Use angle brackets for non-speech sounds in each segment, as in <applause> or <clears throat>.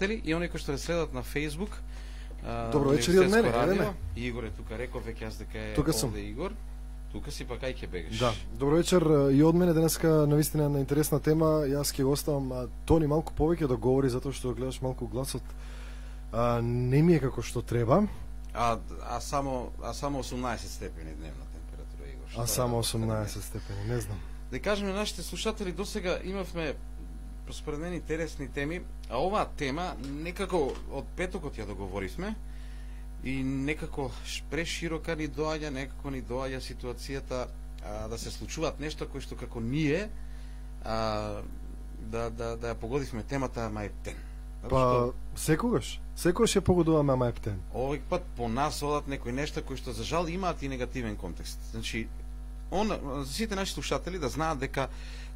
слушатели и оние кои што не следат на Facebook. Добро вечер од мене, радио. Игор е тука, реков веќе јас дека е тука сум. Игор. Тука си па кај ќе бегаш. Да. Добро вечер и од мене денеска навистина на интересна тема. Јас ќе го оставам Тони малку повеќе да говори затоа што гледаш малку гласот а, не ми е како што треба. А, а само а само 18 степени дневна температура Игор. а само 18 степени, не знам. Да кажеме на нашите слушатели, досега имавме според мен интересни теми, а оваа тема некако од петокот ја договоривме и некако преширока ни доаѓа, некако ни доаѓа ситуацијата а, да се случуваат нешта кои што како ние а, да, да, да ја погодивме темата Маептен. Па, секогаш, секогаш ја погодуваме Маептен. Овој пат по нас одат некои нешта кои што за жал имаат и негативен контекст. Значи, он, сите наши слушатели да знаат дека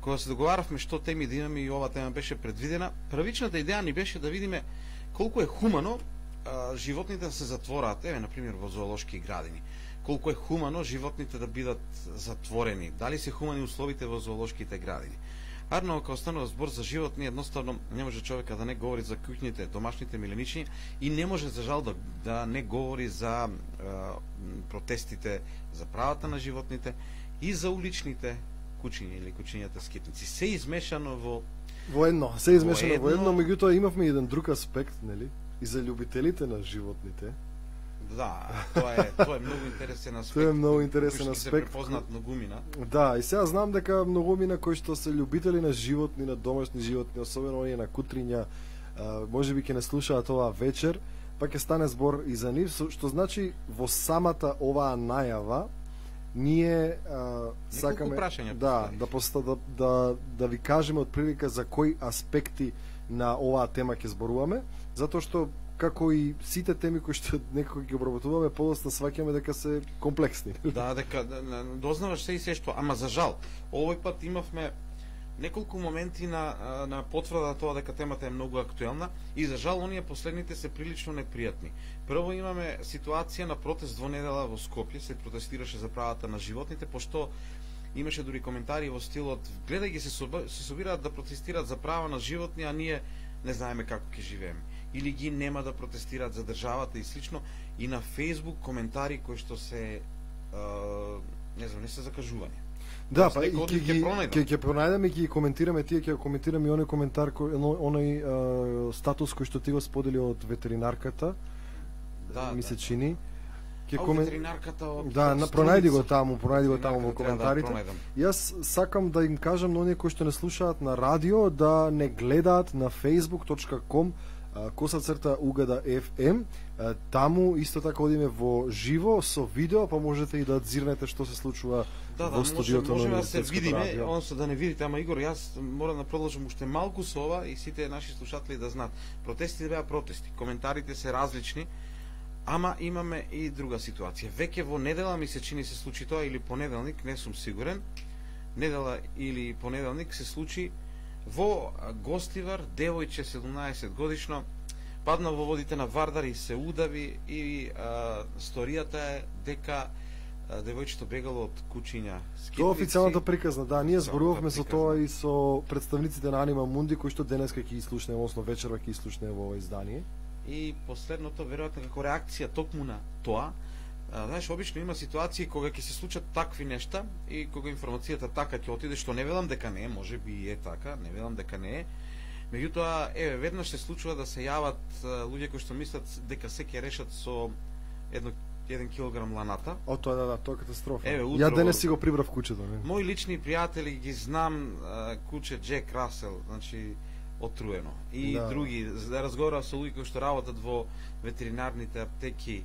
кога се договаравме што теми да имаме и ова тема беше предвидена, првичната идеја ни беше да видиме колку е хумано а, животните да се затвораат, еве на пример во зоолошки градини. Колку е хумано животните да бидат затворени, дали се хумани условите во зоолошките градини. Арно, кога останува збор за животни, едноставно не може човека да не говори за куќните, домашните миленични и не може за жал да, да не говори за е, протестите за правата на животните и за уличните кучиња или кучињата скитници. Се измешано во во едно, се измешано во едно, во едно меѓутоа имавме еден друг аспект, нели? И за љубителите на животните. Да, тоа е тоа е многу интересен аспект. <laughs> Тоа е многу интересен аспект. Се препознат многумина. Да, и сега знам дека многумина кои што се љубители на животни, на домашни животни, особено оние на кутриња, може би ќе не слушаат ова вечер, па ќе стане збор и за нив, што значи во самата оваа најава ние а, сакаме да да, поста, да да да ви кажеме од прилика за кои аспекти на оваа тема ќе зборуваме, затоа што како и сите теми кои што некој ги обработуваме, подоцна сваќаме дека се комплексни. Да, дека да, дознаваш се и се што, ама за жал, овој пат имавме неколку моменти на, на потврда тоа дека темата е многу актуелна и за жал оние последните се прилично непријатни. Прво имаме ситуација на протест во недела во Скопје, се протестираше за правата на животните, пошто имаше дури коментари во стилот гледај ги се, се собираат да протестираат за права на животни, а ние не знаеме како ќе живееме. Или ги нема да протестираат за државата и слично. И на Фейсбук коментари кои што се не знам, не се закажување Да, па и ќе ги ќе ќе пронајдеме ќе коментираме тие ќе коментираме и оној коментар кој оној статус кој што ти го сподели од ветеринарката. Да, ми се да. чини. Ветеринарката од Да, на пронајди го таму, пронајди го таму во да коментарите. Да Јас сакам да им кажам на оние кои што не слушаат на радио да не гледаат на facebook.com коса црта угада FM. Таму исто така одиме во живо со видео, па можете и да зирнете што се случува да, да, во студиото може, може да се видиме, односно да не видите, ама Игор, јас морам да продолжам уште малку со ова и сите наши слушатели да знаат. Протестите беа протести, коментарите се различни, ама имаме и друга ситуација. Веќе во недела ми се чини се случи тоа или понеделник, не сум сигурен. Недела или понеделник се случи во Гостивар, девојче 17 годишно, падна во водите на Вардар и се удави и а, сторијата е дека девојчето бегало од кучиња. Скитници. Тоа официјалната приказна, да, ние зборувавме за тоа и со представниците на Анима Мунди кои што денеска ќе слушнеме, односно вечерва ќе слушнеме во ова издание. И последното веројатно како реакција токму на тоа, знаеш, обично има ситуации кога ќе се случат такви нешта и кога информацијата така ќе отиде, што не велам дека не е, може би е така, не велам дека не е, Меѓутоа, еве, веднаш се случува да се јават луѓе кои што мислат дека се ќе решат со едно 1 килограм ланата. О, тоа да, да, тоа катастрофа. Еве, утро, Ја денес си го прибрав кучето. Не? Мои лични пријатели ги знам куче Джек Расел, значи отруено. И да. други, да разговарав со луѓе кои што работат во ветеринарните аптеки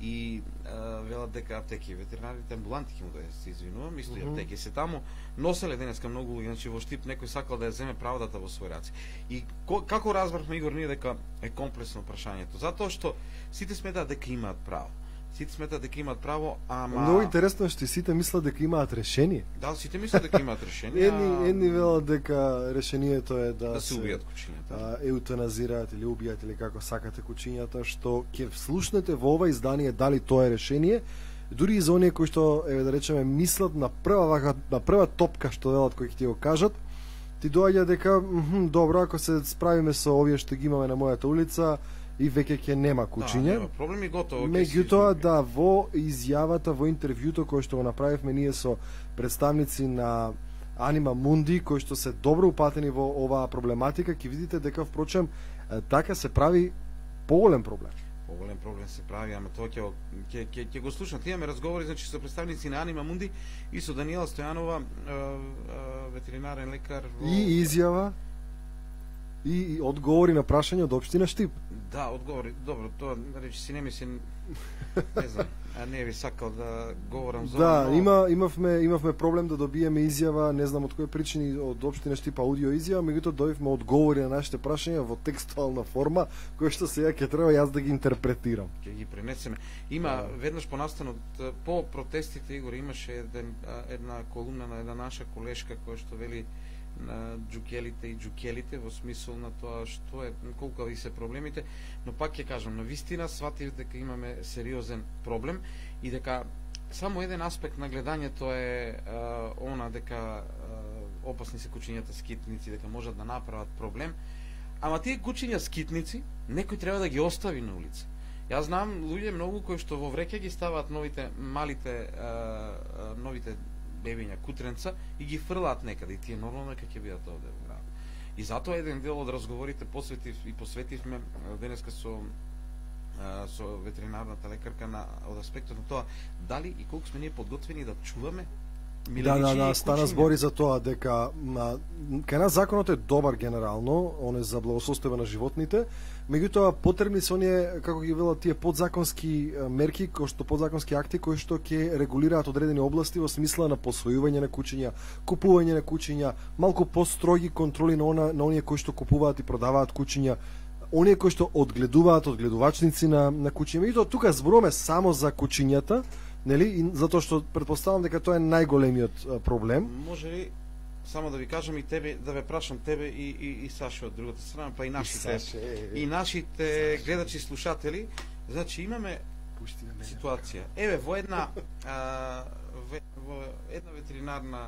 и а, велат дека аптеки, ветеринарните амбуланти ќе му да се извинувам, исто mm -hmm. аптеки се таму, носеле денеска многу луѓе, значи во Штип некој сакал да ја земе правдата во свој раце. И ко, како разбрахме Игор ние дека е комплексно прашањето? Затоа што сите сметаат дека имаат право сите сметаат дека имаат право, ама Многу интересно што сите мислат дека имаат решение. Да, сите мислат дека имаат решение. <laughs> едни едни велат дека решението е да, да се, се убијат кучињата. А, еутаназираат или убијат или како сакате кучињата, што ќе слушнете во ова издание дали тоа е решение. Дури и за оние кои што еве да речеме мислат на прва вака, на прва топка што велат кои ќе ти го кажат, ти доаѓа дека добро ако се справиме со овие што ги имаме на мојата улица и веќе ќе нема кучиње. Да, нема проблем и готово. Меѓутоа да во изјавата во интервјуто кој што го направивме ние со представници на Анима Мунди кои што се добро упатени во оваа проблематика, ќе видите дека впрочем така се прави поголем проблем. Поголем проблем се прави, ама тоа ќе ќе ќе ќе го слушнат. Имаме разговори значи со представници на Анима Мунди и со Даниела Стојанова, е, е, ветеринарен лекар во И изјава и, одговори на прашање од општина Штип. Да, одговори. Добро, тоа речи си не мислим не знам, а не би сакал да говорам за Да, но- има имавме имавме проблем да добиеме изјава, не знам од кои причини од општина Штип аудио изјава, меѓутоа добивме одговори на нашите прашања во текстуална форма, кои што сега ќе треба јас да ги интерпретирам. ќе ги пренесеме. Има Да. веднаш понастанот по протестите Игор имаше еден, една колумна на една наша колешка која што вели на джукелите и джукелите во смисол на тоа што е колку се проблемите, но пак ќе кажам, на вистина сватив дека имаме сериозен проблем и дека само еден аспект на гледањето е а, она дека а, опасни се кучињата скитници, дека можат да направат проблем, ама тие кучиња скитници некој треба да ги остави на улица. Јас знам луѓе многу кои што во вреќе ги ставаат новите малите новите бебиња кутренца и ги фрлаат некаде и тие нормално дека ќе бидат овде во град. И затоа еден дел од разговорите посветив и посветивме денеска со со ветеринарната лекарка на од аспектот на тоа дали и колку сме ние подготвени да чуваме Да, да, да, стана збори за тоа дека на, кај нас законот е добар генерално, он е за благосостојба на животните, меѓутоа потребни се оние како ги велат тие подзаконски мерки, кои што подзаконски акти кои што ќе регулираат одредени области во смисла на посвојување на кучиња, купување на кучиња, малку построги контроли на она на оние кои што купуваат и продаваат кучиња, оние кои што одгледуваат одгледувачници на на кучиња. Меѓутоа тука зборуваме само за кучињата, нели? И затоа што предпоставам дека тоа е најголемиот проблем. Може ли само да ви кажам и тебе, да ве прашам тебе и, и, и Сашо од другата страна, па и нашите, и нашите гледачи и слушатели, значи имаме ситуација. Еве во една а, ве, во една ветеринарна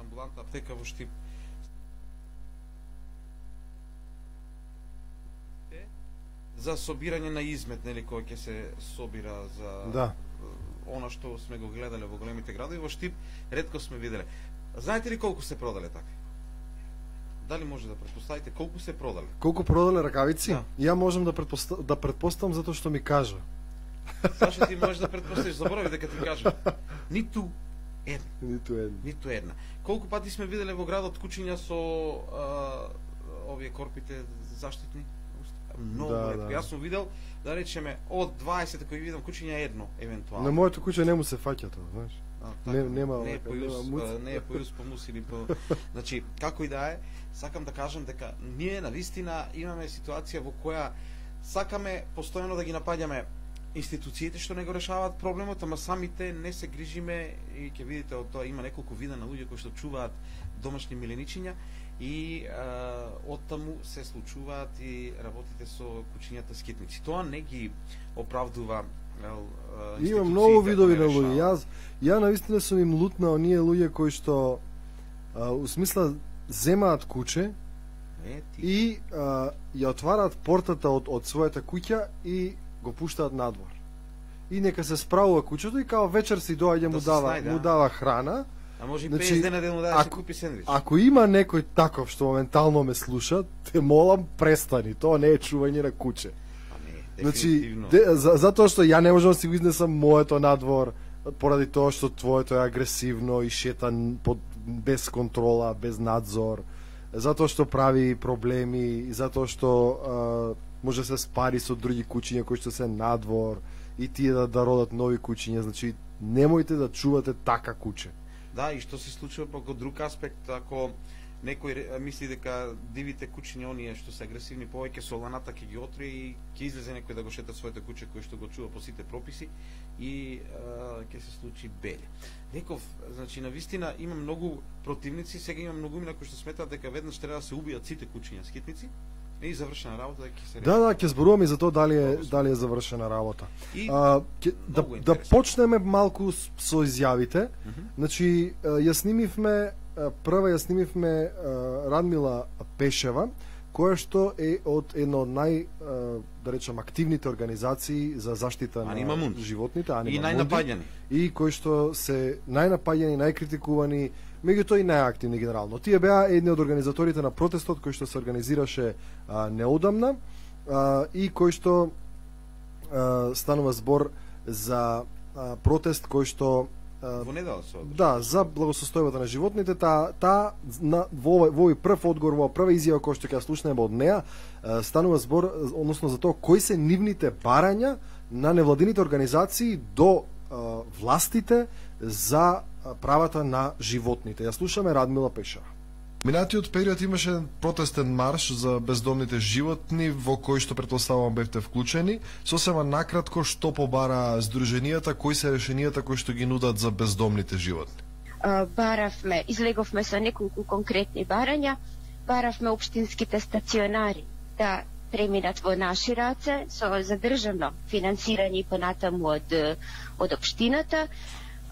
амбулантна аптека во Штип. За собирање на измет, нели, кој ќе се собира за Да. она што сме го гледале во големите градови, во Штип ретко сме виделе. Знаете ли колку се продале така? Дали може да предпоставите колку се продале? Колку продале ракавици? Да. Ја можам да предпоста... да предпоставам затоа што ми кажа. Зашто ти можеш да предпоставиш, заборави дека ти кажам. Ниту една. Ниту едно. Ниту една. Колку пати сме виделе во градот кучиња со а, овие корпите заштитни? Многу Да, да. Јас сум видел, да речеме, од 20 кои видам кучиња едно, евентуално. На моето куќе не му се фаќа тоа, знаеш. А, Не- така, нема не е по јус, не е по јус по мус или по значи како и да е сакам да кажам дека ние на вистина имаме ситуација во која сакаме постојано да ги напаѓаме институциите што не го решаваат проблемот, ама самите не се грижиме и ќе видите од тоа има неколку вида на луѓе кои што чуваат домашни миленичиња и а, оттаму се случуваат и работите со кучињата скитници. Тоа не ги оправдува Има многу институциите, видови на луѓе. Јас ја навистина сум им лут на оние луѓе кои што а, у смисла земаат куче Е, и а, ја отвараат портата од од својата куќа и го пуштаат надвор. И нека се справува куќето и као вечер си доаѓа му Да се дава му дава храна. А може и Значи, 50 дена да му даде да ако- купи сендвич. Ако има некој таков што моментално ме слуша, те молам престани. Тоа не е чување на куче. Значи, де, за, затоа што ја не можам да си го изнесам моето надвор, поради тоа што твоето е агресивно и шета под, без контрола, без надзор, затоа што прави проблеми, затоа што а, може да се спари со други кучиња кои што се надвор и тие да, да родат нови кучиња, значи немојте да чувате така куче. Да, и што се случува пак од друг аспект, ако некој мисли дека дивите кучиња оние што се агресивни повеќе со ланата ќе ги отри и ќе излезе некој да го шета своите куче кој што го чува по сите прописи и ќе се случи беле. Реков, значи на вистина има многу противници, сега има многу мина кои што сметаат дека веднаш треба да се убијат сите кучиња скитници и завршена работа дека ќе се Да, да, ќе зборуваме и за тоа дали е, дали е завршена работа. И А, ке, да, да почнеме малку со изјавите. Мгм. Значи, а, ја снимивме прва ја снимивме Радмила Пешева, која што е од една од нај да речам активните организации за заштита Анима на Мунди. животните, Анима И најнапаѓани. и кои што се најнапаѓани, најкритикувани, меѓутоа и најактивни генерално. Тие беа едни од организаторите на протестот кој што се организираше а, неодамна а, и кој што а, станува збор за а, протест кој што Во недела се одржа. Да, за благосостојбата на животните, та, та на, во, овој- во овој прв одговор, во прва изјава која што ќе ја слушнеме од неа, станува збор, односно за тоа кои се нивните барања на невладините организации до властите за правата на животните. Ја слушаме Радмила Пешева. Минатиот период имаше протестен марш за бездомните животни во кој што претпоставувам бевте вклучени. Сосема накратко што побара здруженијата, кои се решенијата кои што ги нудат за бездомните животни. баравме, излеговме со неколку конкретни барања, баравме општинските стационари да преминат во наши раце со задржано финансирање и понатаму од, од општината.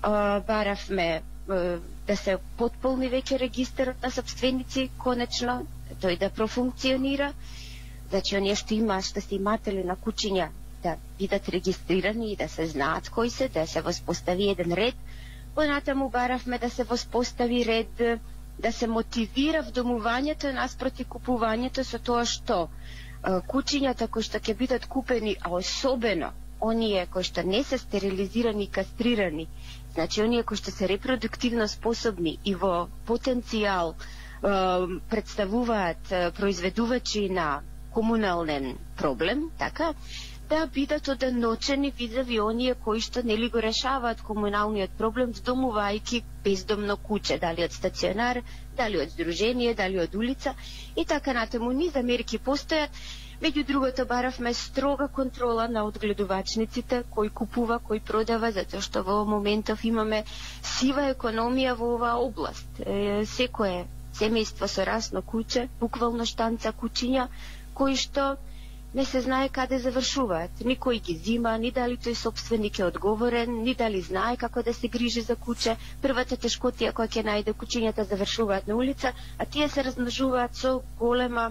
Баравме да се потполни веќе регистарот на собственици, конечно, тој да профункционира. Значи, оние што има, што се иматели на кучиња, да бидат регистрирани и да се знаат кои се, да се воспостави еден ред, Понатаму баравме да се воспостави ред, да се мотивира вдомувањето наспроти купувањето со тоа што кучињата кои што ќе бидат купени, а особено оние кои што не се стерилизирани и кастрирани, значи оние кои што се репродуктивно способни и во потенцијал э, представуваат е, произведувачи на комунален проблем, така, да бидат оденочени визави оние кои што нели го решаваат комуналниот проблем вдомувајќи бездомно куче, дали од стационар, дали од здружение, дали од улица и така натаму низ мерки постојат. Меѓу другото баравме строга контрола на одгледувачниците, кој купува, кој продава, затоа што во моментов имаме сива економија во оваа област. Е, секое семејство со расно куче, буквално штанца кучиња, кои што не се знае каде завршуваат. Никој ги зима, ни дали тој собственик е одговорен, ни дали знае како да се грижи за куче. Првата тешкотија која ќе најде кучињата завршуваат на улица, а тие се размножуваат со голема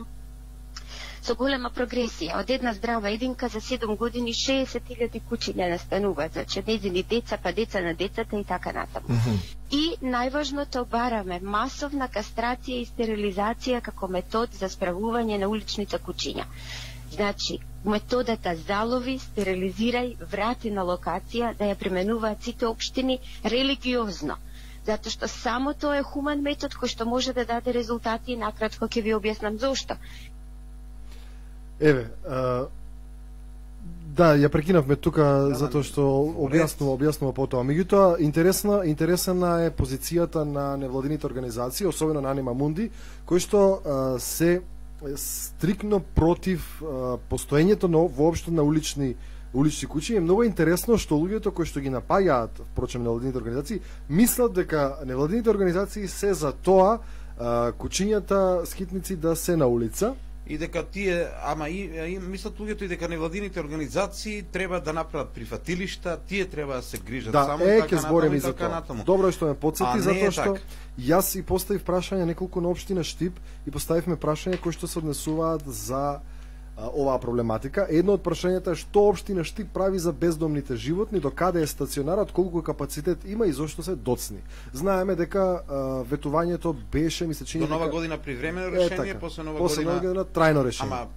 со голема прогресија. Од една здрава единка за 7 години 60.000 кучиња настануваат, значи незини деца, па деца на децата и така натаму. И најважното бараме масовна кастрација и стерилизација како метод за справување на уличните кучиња. Значи, методата залови, стерилизирај, врати на локација, да ја применуваат сите општини религиозно. Затоа што само тоа е хуман метод кој што може да даде резултати и накратко ќе ви објаснам зошто. Еве, а, да, ја прекинавме тука да, затоа што објаснува, објаснува потоа. Меѓутоа, интересна, интересна е позицијата на невладините организации, особено на Анима Мунди, кои што а, се стрикно против а, постоењето на воопшто на улични улични кучи. Е многу интересно што луѓето кои што ги напаѓаат, впрочем, невладините организации, мислат дека невладините организации се за тоа а, кучињата скитници да се на улица, И дека тие, ама и, и мислат луѓето и дека невладините организации треба да направат прифатилишта, тие треба да се грижат Да, само е, така натаму и за така тоа. натаму. Добро е што ме подсети, затоа е што така. јас и поставив прашање неколку на општина Штип и поставивме прашања кои што се однесуваат за оваа проблематика. Едно од прашањата е што општина Штип прави за бездомните животни, до каде е стационарот, колку капацитет има и зошто се доцни. Знаеме дека а, ветувањето беше, ми се чини До нова дека- година привремено Е, решение, така. после нова после година... нова година трајно решение. Ама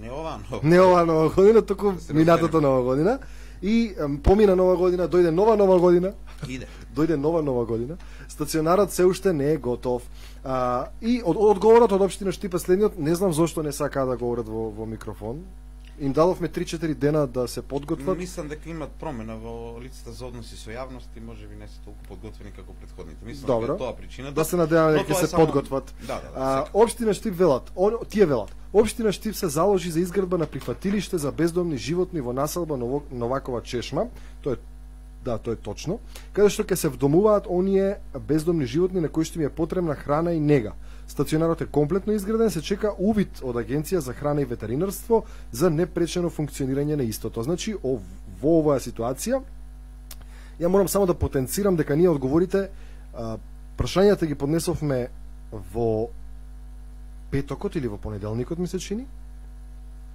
не ова, но... Не ова нова година, туку минатата нова година. И помина нова година, дојде нова нова година, Иде. <laughs> дојде нова нова година, стационарот се уште не е готов. А, и од, одговорот од општина Штипа следниот, не знам зошто не сакаа да говорат во, во микрофон. Им дадовме 3-4 дена да се подготват. Мислам дека имат промена во лицата за односи со јавност и може би не се толку подготвени како претходните. Мислам Добро. дека тоа причината. Да се надеваме дека се само- подготват. Да, да, да. А. Обштина Штип велат, он, тие велат. Обштина Штип се заложи за изградба на прифатилиште за бездомни животни во населба Новакова Чешма. Тоа е да, тоа е точно. Каде што ќе се вдомуваат оние бездомни животни на кои што им е потребна храна и нега. Стационарот е комплетно изграден, се чека увид од Агенција за храна и ветеринарство за непречено функционирање на истото. Значи, ов, во оваа ситуација, ја морам само да потенцирам дека ние одговорите а, прашањата ги поднесовме во петокот или во понеделникот, ми се чини?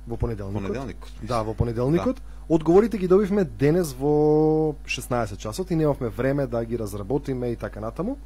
Во понеделникот. Понеделникот. Да, во понеделникот. Да. Одговорите ги добивме денес во 16 часот и немавме време да ги разработиме и така натаму.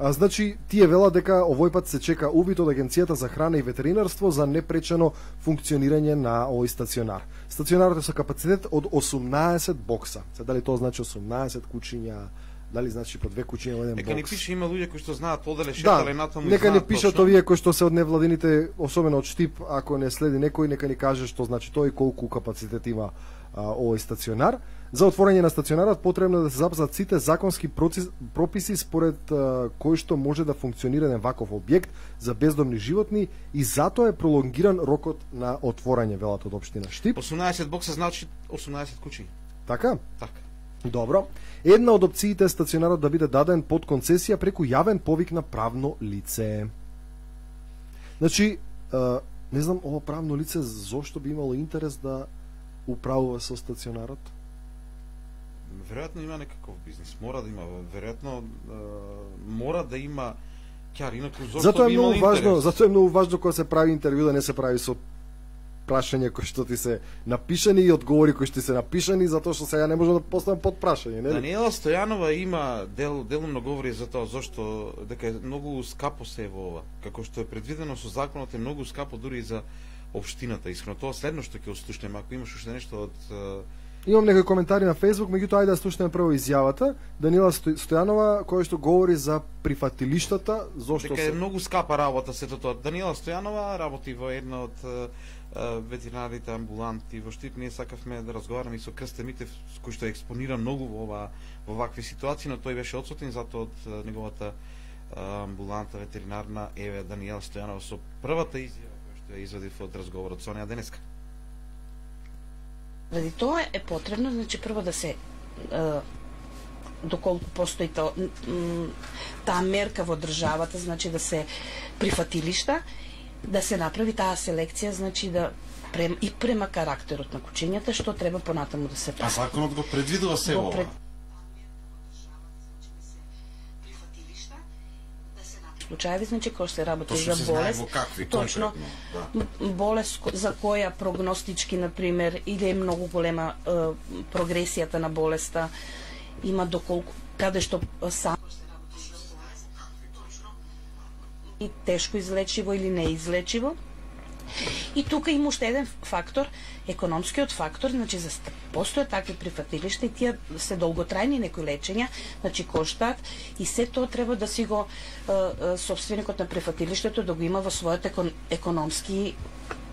А, значи, тие велат дека овој пат се чека увид од Агенцијата за храна и ветеринарство за непречено функционирање на овој стационар. Стационарот е со капацитет од 18 бокса. Се дали тоа значи 18 кучиња, дали значи по две кучиња во еден бокс. Нека ни пише има луѓе кои што знаат оделе шетале да, натаму. Нека ни знаат пишат точно. овие кои што се од невладините, особено од Штип, ако не следи некој, нека ни каже што значи тоа и колку капацитет има а, овој стационар. За отворање на стационарот потребно е да се запазат сите законски процес, прописи според а, кои што може да функционира еден ваков објект за бездомни животни и затоа е пролонгиран рокот на отворање велат од општина Штип. 18 бокса значи 18 кучиња. Така? Така. Добро. Една од опциите е стационарот да биде даден под концесија преку јавен повик на правно лице. Значи, не знам ово правно лице зошто би имало интерес да управува со стационарот? Веројатно има некаков бизнис. Мора да има, веројатно мора да има ќар, инаку зошто Затоа е многу важно, затоа е многу важно кога се прави интервју да не се прави со прашања кои што ти се напишани и одговори кои што ти се напишани затоа што сега не може да поставам под прашање, нели? Даниела Стојанова има дел делумно говори за тоа зошто дека е многу скапо се е во ова. Како што е предвидено со законот е многу скапо дури и за општината. Искрено тоа следно што ќе ослушнеме ако имаш уште нешто од е, Имам некои коментари на Facebook, меѓутоа ајде да слушнеме прво изјавата. Данила Сто- Стојанова која што говори за прифатилиштата, зошто дека е се многу скапа работа сето тоа. Даниела Стојанова работи во една од Ветеринарите, амбуланти во Штип. Ние сакавме да разговараме и со Крсте Митев, кој што е експониран многу во ова во вакви ситуации, но тој беше одсутен затоа од неговата е, амбуланта ветеринарна еве Даниела Стојанова со првата изјава која што ја извадив од разговорот со неа денеска. Ради тоа е потребно, значи прво да се доколку постои таа мерка во државата, значи да се прифатилишта, да се направи таа селекција, значи да прем, и према карактерот на кучињата, што треба понатаму да се прави. законот го предвидува се Го пред- случаеви, значи кога се работи Точно за болест, какви точно да. болест за која прогностички, например, или е многу голема е, прогресијата на болеста, има доколку, каде што сам и тешко излечиво или неизлечиво. И тука има уште еден фактор, економскиот фактор, значи за ст- постојат такви прифатилишта и тие се долготрајни некои лечења, значи коштаат и се тоа треба да си го е, е, собственикот на прифатилиштето да го има во својот екон, економски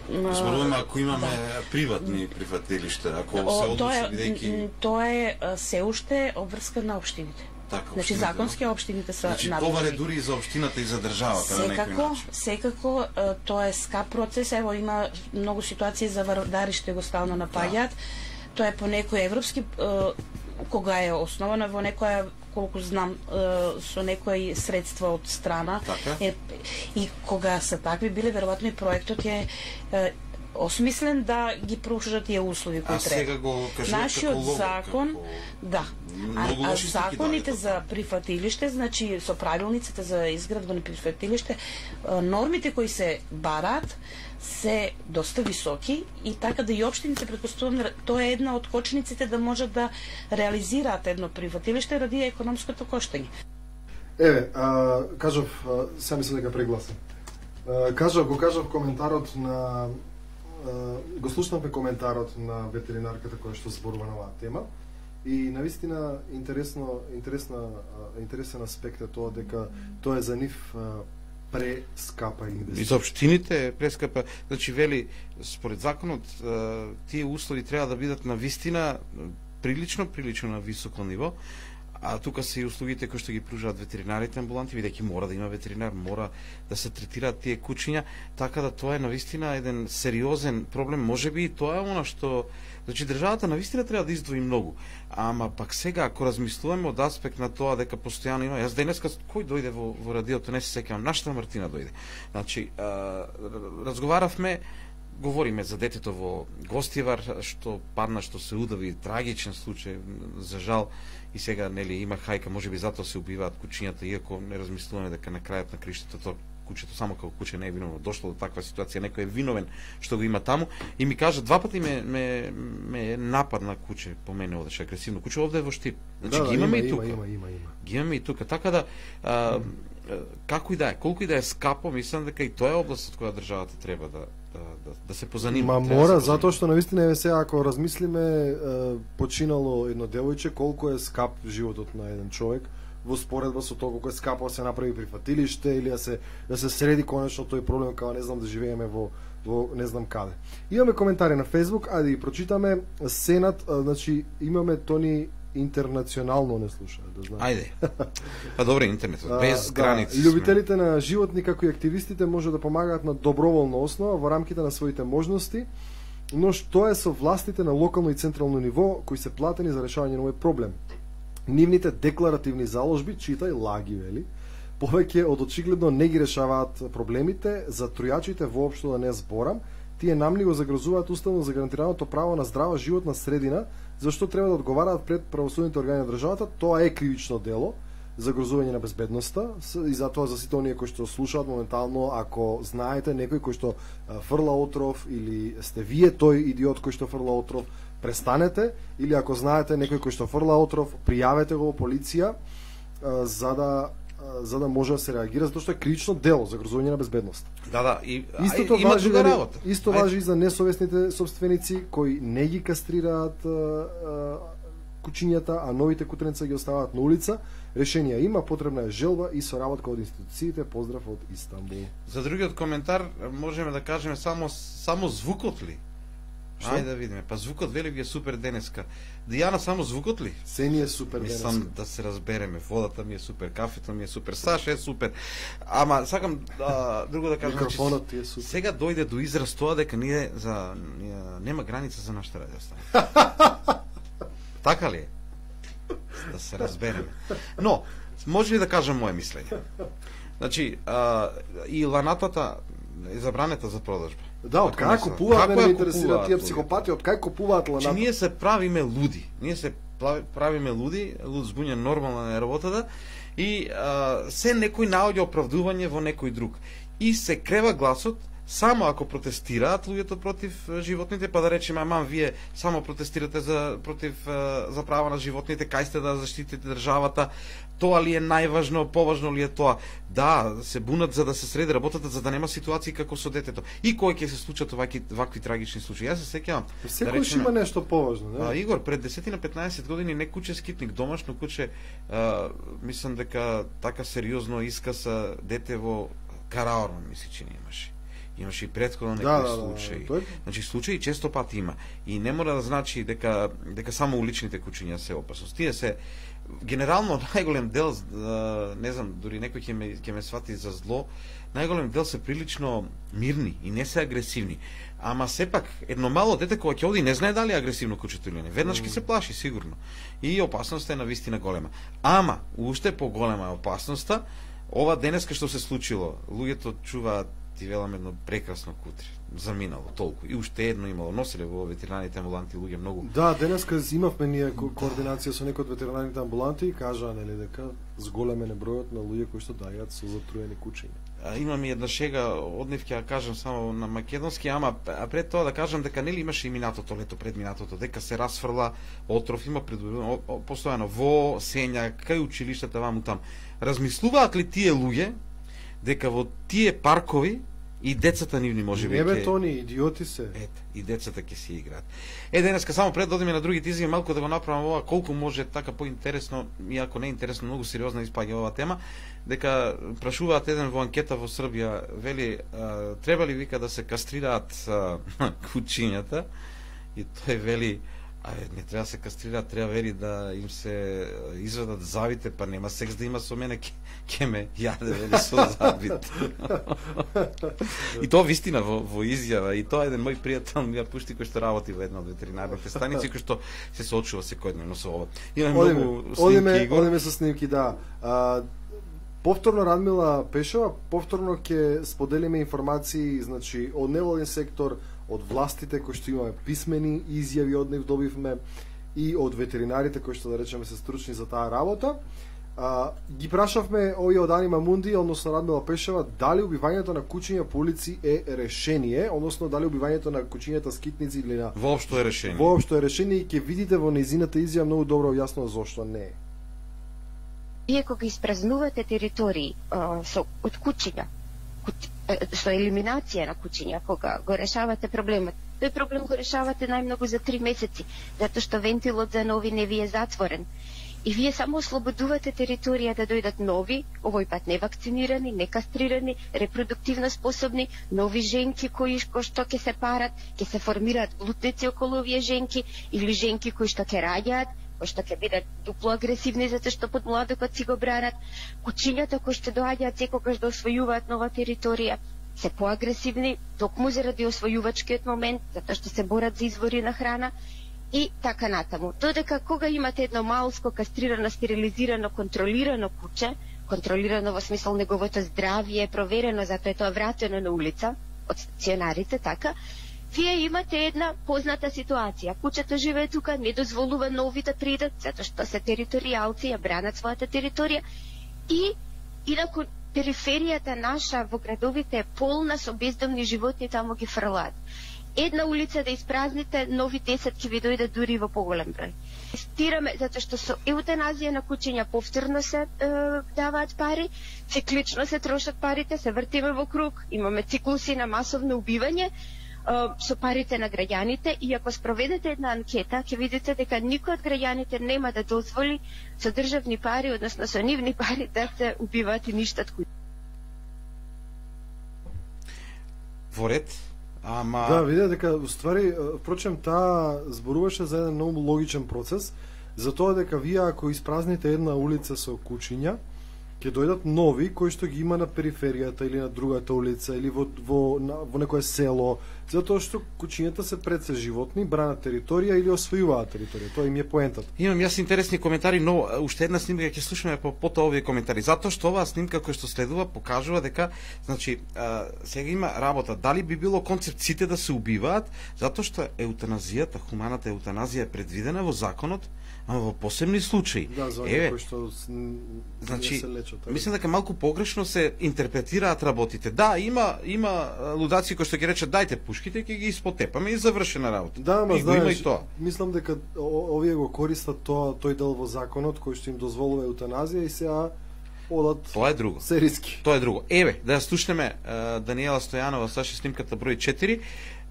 Зборуваме ако имаме да. приватни прифатилишта, ако се О, тоа одлучи е, бидејќи тоа е е, се уште обврска на општините. Така. Значи законски општините се Значи надлежни. товар е дури и за општината и за државата на Секако, начин. секако е, тоа е скап процес. Ево има многу ситуации за вардари што го стално напаѓаат. Тоа е по некој европски кога е основано во некоја колку знам со некои средства од страна Така. е, и кога се такви биле веројатно и проектот е, е осмислен да ги прушат тие услови кои А треба. сега го кажуват Нашиот како закон, како... да. А, а законите доаѓаат за прифатилиште, значи со правилниците за изградба на прифатилиште, а, нормите кои се бараат се доста високи и така да и општините предпоставувам тоа е една од кочниците да можат да реализираат едно прифатилиште ради економското коштање. Еве, а, кажав, а, сега мислам дека прегласам. А, кажав, го кажав коментарот на а, го слушнавме коментарот на ветеринарката која што зборува на оваа тема. И навистина интересно интересна интересен аспект е тоа дека тоа е за нив прескапа прескапа И за општините е прескапа, значи вели според законот тие услови треба да бидат на вистина прилично прилично на високо ниво. А тука се и услугите кои што ги пружаат ветеринарите амбуланти, бидејќи мора да има ветеринар, мора да се третираат тие кучиња, така да тоа е на вистина еден сериозен проблем. Може би и тоа е она што Значи државата на вистина треба да издвои многу. Ама пак сега ако размислуваме од аспект на тоа дека постојано има, јас денеска кој дојде во, во радиото, не се сеќавам, нашата Мартина дојде. Значи, а, разговаравме говориме за детето во Гостивар што падна што се удави трагичен случај за жал и сега нели има хајка можеби затоа се убиваат кучињата иако не размислуваме дека на крајот на криштето тоа кучето само како куче не е виновно. Дошло до таква ситуација некој е виновен што го има таму. И ми кажа два пати ме ме ме напад на куче по мене одеше агресивно. Куче овде во Штип. Значи да, ги имаме има, и тука. Има, има, има. ги имаме и тука. Така да а, како и да е колку и да е скапо мислам дека и тоа е област од која државата треба да да, да, да се позанима. Ма мора, да се затоа што навистина еве сега ако размислиме е, починало едно девојче, колку е скап животот на еден човек во споредба со тоа колку е скапо да се направи прифатилиште или да се да се среди конечно тој проблем како не знам да живееме во во не знам каде. Имаме коментари на Facebook, ајде ги прочитаме. Сенат, значи имаме тони интернационално не слушаат, да знаат. Ајде. Па добре интернетот, <laughs> А, без граници. Да, љубителите на животни како и активистите може да помагаат на доброволна основа во рамките на своите можности, но што е со властите на локално и централно ниво кои се платени за решавање на овој проблем? Нивните декларативни заложби, читај лаги, вели, повеќе од очигледно не ги решаваат проблемите, за тројачите воопшто да не зборам, тие намни го загрозуваат уставно загарантираното право на здрава животна средина, зашто треба да одговараат пред правосудните органи на државата, тоа е кривично дело, загрозување на безбедноста и затоа за сите оние кои што слушаат моментално ако знаете некој кој што фрла отров или сте вие тој идиот кој што фрла отров престанете или ако знаете некој кој што фрла отров пријавете го во полиција за да за да може да се реагира затоа што е кривично дело загрозување на безбедност. Да, да, и Истото има важи друга нели, работа. Исто Ајде. важи и за несовесните собственици кои не ги кастрираат а, а, кучињата, а новите кутенца ги оставаат на улица. Решение има, потребна е желба и соработка од институциите. Поздрав од Истанбул. За другиот коментар можеме да кажеме само само звукот ли? Што? Ајде да видиме. Па звукот вели ви е супер денеска. Дијана само звукот ли? Се ни е супер Мислам денеска. да се разбереме. Водата ми е супер, кафето ми е супер, Саша е супер. Ама сакам да, друго да кажам. значи, Микрофонот ти е супер. Сега дојде до израз тоа дека ние за ние, нема граница за нашата радио станици. <laughs> така ли е? Да се разбереме. Но, може ли да кажам мое мислење? Значи, а, и ланатата е забранета за продажба. Да, од кај купуваат, мене ме интересира тие психопати, од кај купуваат Значи, ланата? ние се правиме луди. Ние се правиме луди, луд збуња нормална на работата и а, се некој наоѓа оправдување во некој друг. И се крева гласот само ако протестираат луѓето против животните, па да речеме, аман, вие само протестирате за против за права на животните, кај сте да заштитите државата, тоа ли е најважно, поважно ли е тоа? Да, се бунат за да се среди работата, за да нема ситуации како со детето. И кој ќе се случат вакви, вакви трагични случаи. Јас се сеќавам. Секој ќе има нешто поважно, А, не? Игор, пред 10 на 15 години не куче скитник, домашно куче, а, мислам дека така сериозно искаса дете во Караорма, че не имаше. Имаше и предходно некои Да, да, да, случаи. тој- Значи случаи често пати има и не мора да значи дека дека само уличните кучиња се опасност. Тие се генерално <laughs> најголем дел не знам, дури некој ќе ме ќе ме свати за зло, најголем дел се прилично мирни и не се агресивни. Ама сепак едно мало дете кога ќе оди не знае дали е агресивно кучето или не. Веднаш ќе се плаши сигурно. И опасноста е на вистина голема. Ама уште поголема е опасноста ова денеска што се случило. Луѓето чуваат ти велам едно прекрасно кутре. Заминало толку. И уште едно имало. Носеле во ветеринарните амбуланти луѓе многу. Да, денеска имавме ние ко- координација со некои од ветеринарните амбуланти и кажаа нели дека зголемен е бројот на луѓе кои што дајат со затруени кучиња. А, имам и една шега од нив ќе кажам само на македонски, ама а пред тоа да кажам дека нели имаше и минатото лето пред минатото, дека се расфрла отров, има предубедено постојано во Сења, кај училиштата ваму там. Размислуваат ли тие луѓе дека во тие паркови и децата нивни може би Не бе ќе- тони, идиоти се. Ете, и децата ќе си играат. Е, денеска само пред да одиме на другите изјави, малку да го направам ова, колку може така поинтересно, иако не е интересно, многу сериозно испаѓа ова тема, дека прашуваат еден во анкета во Србија, вели, а, треба ли вика да се кастрираат а, <laughs> кучињата, и тој вели, а не треба да се кастрираат, треба вели да им се изведат завите, па нема секс да има со мене, ке ме јаде вели со завит. И тоа вистина во, во изјава и тоа еден мој пријател ми ја пушти кој што работи во една од ветеринарните станици кој што се соочува секојдневно со ова. Имаме Одиме, многу одиме, снимки Игор. одиме со снимки, да. А, повторно Радмила Пешова, повторно ќе споделиме информации, значи, од неволен сектор, од властите кои што имаме писмени изјави од нив добивме и од ветеринарите кои што да речеме се стручни за таа работа. А, ги прашавме овие од Анима Мунди, односно Радмила Пешева, дали убивањето на кучиња по улици е решение, односно дали убивањето на кучињата скитници или на Воопшто е решение. воопшто е решение и ќе видите во незината изјава многу добро објаснено зошто не е. Вие кога испразнувате територии а, со, од кучиња, куч, со елиминација на кучиња, кога го решавате проблемот, тој проблем го решавате најмногу за три месеци, затоа што вентилот за нови не ви е затворен. И вие само ослободувате територија да дојдат нови, овој пат невакцинирани, некастрирани, репродуктивно способни, нови женки кои кои што ќе се парат, ќе се формираат блудници околу овие женки или женки кои што ќе раѓаат, кои што ќе бидат дупло агресивни затоа што под младокот си го бранат, кучињата кои што доаѓаат секогаш да освојуваат нова територија, се поагресивни, токму заради освојувачкиот момент, затоа што се борат за извори на храна, и така натаму. Додека кога имате едно малско кастрирано, стерилизирано, контролирано куче, контролирано во смисол неговото здравје е проверено, затоа е тоа вратено на улица од стационарите, така, вие имате една позната ситуација. Кучето живее тука, не дозволува нови да придат, затоа што се територијалци, ја бранат својата територија и инако периферијата наша во градовите е полна со бездомни животни, таму ги фрлаат една улица да испразните, нови 10 ќе ви дојдат дури во поголем број. Стираме затоа што со еутаназија на кучиња повторно се е, даваат пари, циклично се трошат парите, се вртиме во круг, имаме циклуси на масовно убивање, со парите на граѓаните и ако спроведете една анкета, ќе видите дека никој од граѓаните нема да дозволи со државни пари, односно со нивни пари да се убиваат и ништат куќи. Во ред, Ама... Да, виде дека, ствари, впрочем, таа зборуваше за еден многу логичен процес, за тоа дека вие ако испразните една улица со кучиња, ќе дојдат нови кои што ги има на периферијата или на другата улица или во во на, во некое село, затоа што кучињата се пред се животни, бранат територија или освојуваат територија. Тоа им е поентата. Имам јас интересни коментари, но уште една снимка ќе слушаме по потоа овие коментари, затоа што оваа снимка која што следува покажува дека значи а, сега има работа дали би било концепт сите да се убиваат, затоа што еутаназијата, хуманата еутаназија е предвидена во законот ама во посебни случаи. Да, за Еве, кои што Значи, се лечат. Мислам дека малку погрешно се интерпретираат работите. Да, има има лудаци кои што ги речат дајте пушките ќе ги испотепаме и завршена работа. Да, ама го има знаеш, и тоа. мислам дека овие го користат тоа тој дел во законот кој што им дозволува еутаназија и сега одат Тоа е друго. сериски. Тоа е друго. Еве, да ја слушнеме Даниела Стојанова слаша снимката број 4,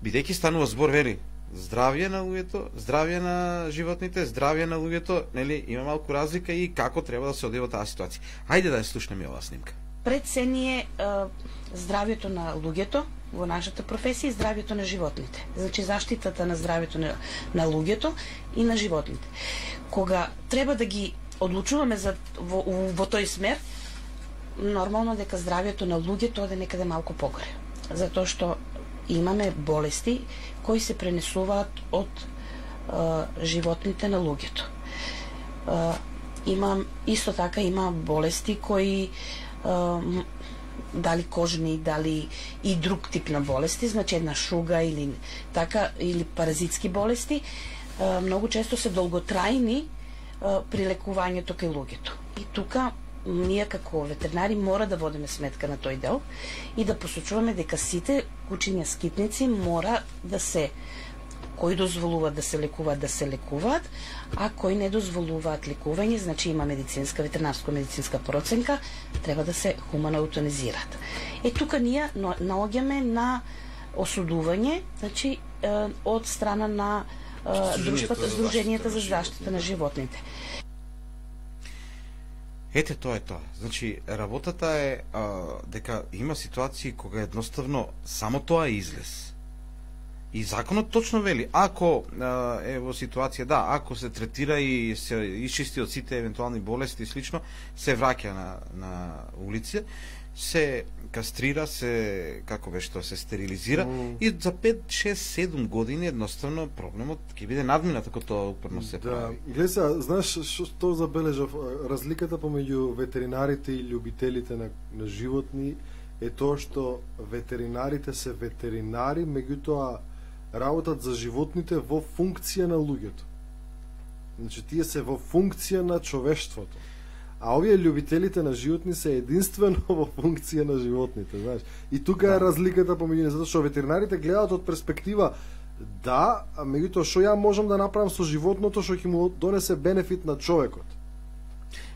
бидејќи станува збор вели здравје на луѓето, здравје на животните, здравје на луѓето, нели, има малку разлика и како треба да се одива таа ситуација. Ајде да ја слушнеме оваа снимка. Пред се ни е е, здравјето на луѓето во нашата професија и здравјето на животните. Значи заштитата на здравјето на, на луѓето и на животните. Кога треба да ги одлучуваме за во, во, во тој смер, нормално дека здравјето на луѓето оде некаде малку погоре. Затоа што имаме болести кои се пренесуваат од е, животните на луѓето. Е, има исто така има болести кои е, дали кожни, дали и друг тип на болести, значи една шуга или така или паразитски болести, е, многу често се долготрајни е, при лекувањето кај луѓето. И тука ние како ветеринари мора да водиме сметка на тој дел и да посочуваме дека сите кучиња скитници мора да се кои дозволуваат да се лекуваат, да се лекуваат, а кои не дозволуваат лекување, значи има медицинска, ветеринарско-медицинска проценка, треба да се хумано еутанизираат. Е, тука ние наоѓаме на осудување, значи, од страна на за Сдруженијата за заштита на животните. Ете тоа е тоа. Значи работата е а, дека има ситуации кога едноставно само тоа е излез. И законот точно вели, ако а, е во ситуација, да, ако се третира и се исчисти од сите евентуални болести и слично, се враќа на, на улица, се кастрира, се, како беше тоа, се стерилизира Мм. и за 5, 6, 7 години едноставно проблемот ќе биде надминат ако тоа упорно се Да, прави. гледа сега, знаеш што забележав разликата помеѓу ветеринарите и љубителите на, на животни е тоа што ветеринарите се ветеринари, меѓутоа работат за животните во функција на луѓето. Значи тие се во функција на човештвото. А овие љубителите на животни се единствено во функција на животните, знаеш. И тука е Да. разликата помеѓу нив, затоа што ветеринарите гледаат од перспектива да, а меѓутоа што ја можам да направам со животното што ќе му донесе бенефит на човекот.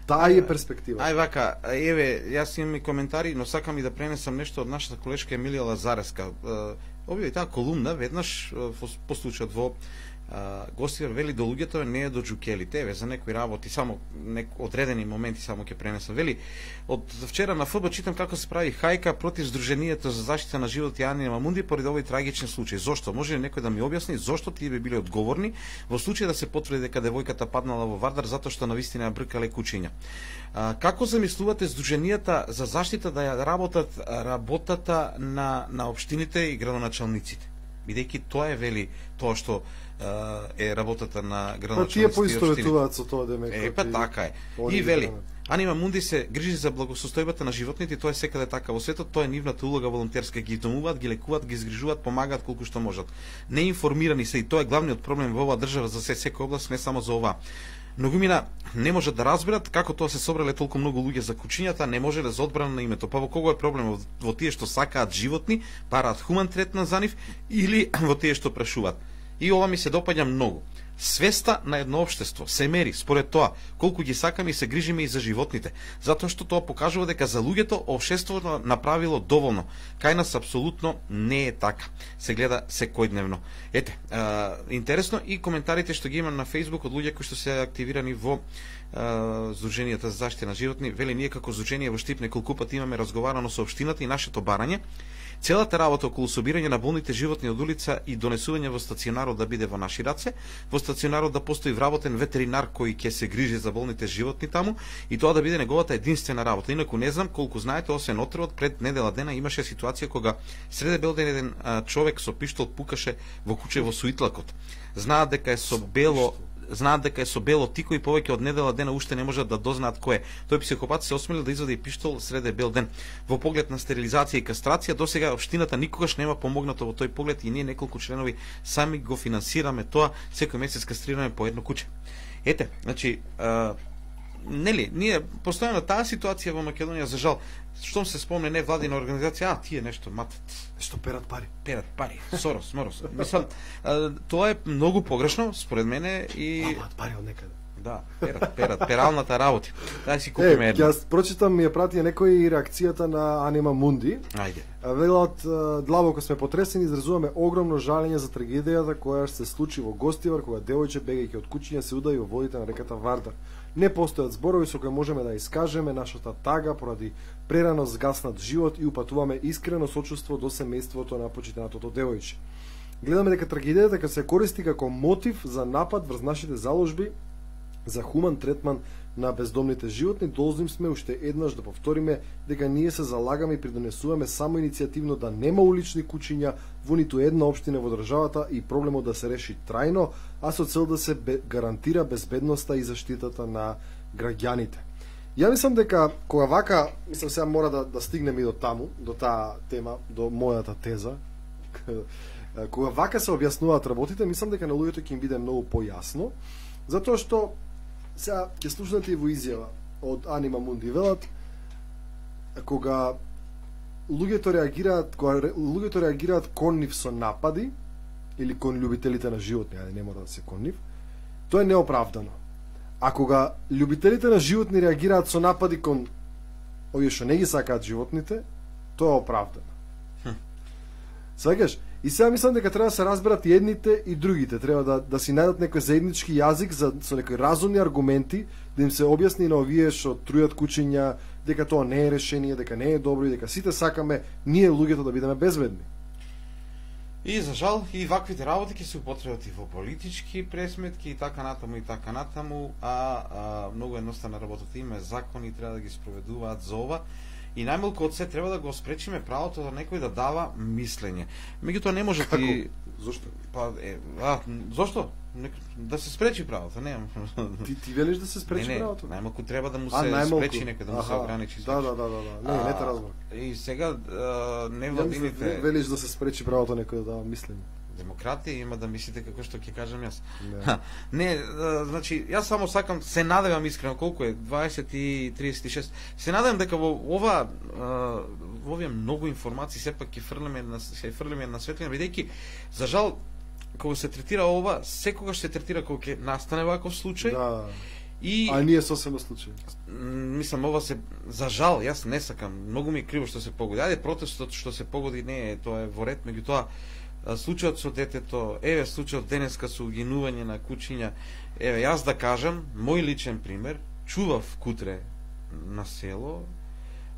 Таа е перспектива. Ај вака, еве, јас имам и коментари, но сакам и да пренесам нешто од нашата колешка Емилија Лазареска. Е, Објави таа колумна веднаш е, по случајот во а, вели до луѓето не е до џукелите, еве за некои работи само нек одредени моменти само ќе пренесам. Вели од вчера на ФБ читам како се прави хајка против Сдруженијето за заштита на живот и Анима Мунди поради овој трагичен случај. Зошто? Може ли некој да ми објасни зошто тие би биле одговорни во случај да се потврди дека девојката паднала во Вардар затоа што навистина ја бркале кучиња? А, како замислувате Сдруженијата за заштита да ја работат работата на на општините и градоначалниците? Бидејќи тоа е вели тоа што е работата на Па тие градоначалниците и општините. поистоветуваат со тоа демек. Е, па така е. И вели. Анима Мунди се грижи за благосостојбата на животните и тоа е секаде така во светот, тоа е нивната улога волонтерска, ги домуваат, ги лекуваат, ги згрижуваат, помагаат колку што можат. Неинформирани се и тоа е главниот проблем во оваа држава за се секоја област, не само за оваа. Многумина не можат да разберат како тоа се собрале толку многу луѓе за кучињата, не може да за одбрана на името. Па во кого е проблем? Во, тие што сакаат животни, бараат хуман третман за нив или <clears throat> во тие што прашуваат. И ова ми се допаѓа многу. Свеста на едно општество се мери според тоа колку ги сакаме и се грижиме и за животните, затоа што тоа покажува дека за луѓето општеството направило доволно. Кај нас апсолутно не е така. Се гледа секојдневно. Ете, е, интересно и коментарите што ги имам на Facebook од луѓе кои што се активирани во Здруженијата за заштита на животни, вели ние како здружение во Штип неколку пати имаме разговарано со општината и нашето барање, Целата работа околу собирање на болните животни од улица и донесување во стационарот да биде во наши раце, во стационарот да постои вработен ветеринар кој ќе се грижи за болните животни таму и тоа да биде неговата единствена работа. Инаку не знам колку знаете, освен отрвот пред недела дена имаше ситуација кога среде Белден еден а, човек со пиштол пукаше во куче во Суитлакот. Знаат дека е со бело знаат дека е со бело тико и повеќе од недела дена уште не можат да дознаат кој е. Тој психопат се осмелил да извади пиштол среде бел ден. Во поглед на стерилизација и кастрација, досега општината никогаш нема помогнато во тој поглед и ние неколку членови сами го финансираме тоа, секој месец кастрираме по едно куче. Ете, значи, а, нели, ние постојано таа ситуација во Македонија, за жал, штом се спомне не владина организација, а тие нешто матат Што перат пари. перат пари, Сорос, Морос. Мислам, тоа е многу погрешно, според мене, и... Бабаат пари од некаде. Да, перат, перат, пералната работи. Дај си Е, купиме една. ќе прочитам ми ја пратија некој реакцијата на Анима Мунди. Ајде. Велат, длабоко сме потресени, изразуваме огромно жалење за трагедијата која се случи во Гостивар, кога девојче бегајќи од куќиња се удави во водите на реката Вардар. Не постојат зборови со кои можеме да искажеме нашата тага поради прерано згаснат живот и упатуваме искрено сочувство до семејството на почитанатото девојче. Гледаме дека трагедијата дека се користи како мотив за напад врз нашите заложби за хуман третман на бездомните животни, должни сме уште еднаш да повториме дека ние се залагаме и придонесуваме само иницијативно да нема улични кучиња во ниту една општина во државата и проблемот да се реши трајно, а со цел да се гарантира безбедноста и заштитата на граѓаните. Ја мислам дека кога вака, мислам сега мора да, да стигнеме и до таму, до таа тема, до мојата теза, <laughs> кога вака се објаснуваат работите, мислам дека на луѓето ќе им биде многу појасно, затоа што сега ќе слушнете и во изјава од Анима Мунди велат кога луѓето реагираат кога луѓето реагираат кон нив со напади или кон љубителите на животни, ајде не мора да се кон нив, тоа е неоправдано. А кога љубителите на животни реагираат со напади кон овие што не ги сакаат животните, тоа е оправдано. Сваќаш? И сега мислам дека треба да се разберат и едните и другите. Треба да, да си најдат некој заеднички јазик за, со некои разумни аргументи, да им се објасни на овие што трујат кучиња, дека тоа не е решение, дека не е добро и дека сите сакаме ние луѓето да бидеме безбедни. И за жал и ваквите работи ќе се употребат и во политички пресметки и така натаму и така натаму, а, а многу едноставна работата има закони треба да ги спроведуваат за ова и најмалку од се треба да го спречиме правото да некој да дава мислење. Меѓутоа не може ти Зошто? па е, а, зошто? Да се спречи правото, не. Ти, ти велиш да се спречи не, не, правото? најмалку треба да му А, се најмалку. спречи некој да му се ограничи. Да, да, да, да, да. Не, не те разбрав. И сега а, Ја мислам, невладините велиш да се спречи правото некој да дава мислење. Демократија има да мислите како што ќе кажам јас. Не. Ха, не, а, значи, јас само сакам, се надевам искрено, колку е, 20 и 36, се надевам дека во ова, а, во овие многу информации, сепак ќе фрлиме на, се фрлиме на светлина, бидејќи, за жал, кога се третира ова, секогаш се третира кога ќе настане ваков случај, Да. и А ние сосема случај. Мислам ова се за жал, јас не сакам, многу ми е криво што се погоди. Ајде протестот што се погоди не е, тоа е во ред, меѓутоа случајот со детето, еве случајот денеска со угинување на кучиња. Еве јас да кажам, мој личен пример, чував кутре на село,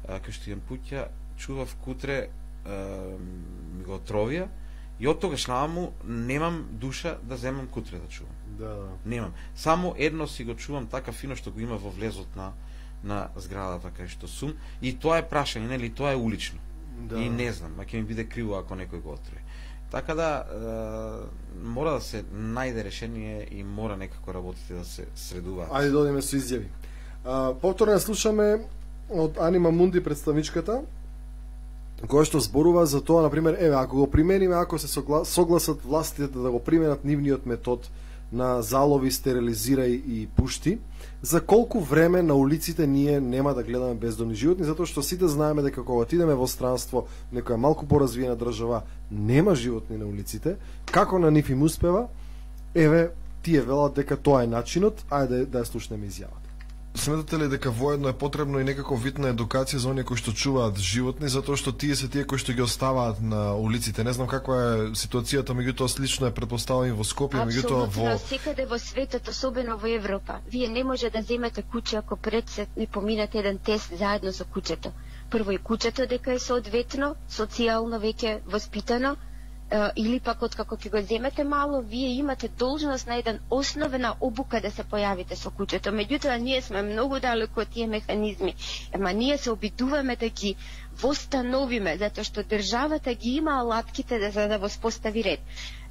кај што имам пуќа, чував кутре ми го отровија и од тогаш наваму немам душа да земам кутре да чувам. Да, да. Немам. Само едно си го чувам така фино што го има во влезот на на зградата кај што сум и тоа е прашање, нели, тоа е улично. Да. И не знам, а ќе ми биде криво ако некој го отрои. Така да е, мора да се најде решение и мора некако работите да се средуваат. Ајде да одиме со изјави. А, повторно слушаме од Анима Мунди представничката, која што зборува за тоа, например, еве, ако го примениме, ако се согла- согласат властите да го применат нивниот метод на залови, стерилизирај и пушти, за колку време на улиците ние нема да гледаме бездомни животни, затоа што сите да знаеме дека кога отидеме во странство, некоја малку поразвиена држава, нема животни на улиците, како на нив им успева, еве, тие велат дека тоа е начинот, ајде да, ја слушнеме изјавата. Сметате ли дека воедно е потребно и некако вид на едукација за оние кои што чуваат животни, затоа што тие се тие кои што ги оставаат на улиците? Не знам каква е ситуацијата, меѓутоа слично е предпоставам и во Скопје, меѓутоа во секаде во светот, особено во Европа. Вие не може да земете куче ако пред се не поминате еден тест заедно со кучето. Прво и кучето дека е соодветно, социјално веќе воспитано, или пак откако ќе го земете мало, вие имате должност на еден основна обука да се појавите со кучето. Меѓутоа, ние сме многу далеко од тие механизми. Ема ние се обидуваме да ги востановиме, затоа што државата ги има алатките да, за да воспостави ред.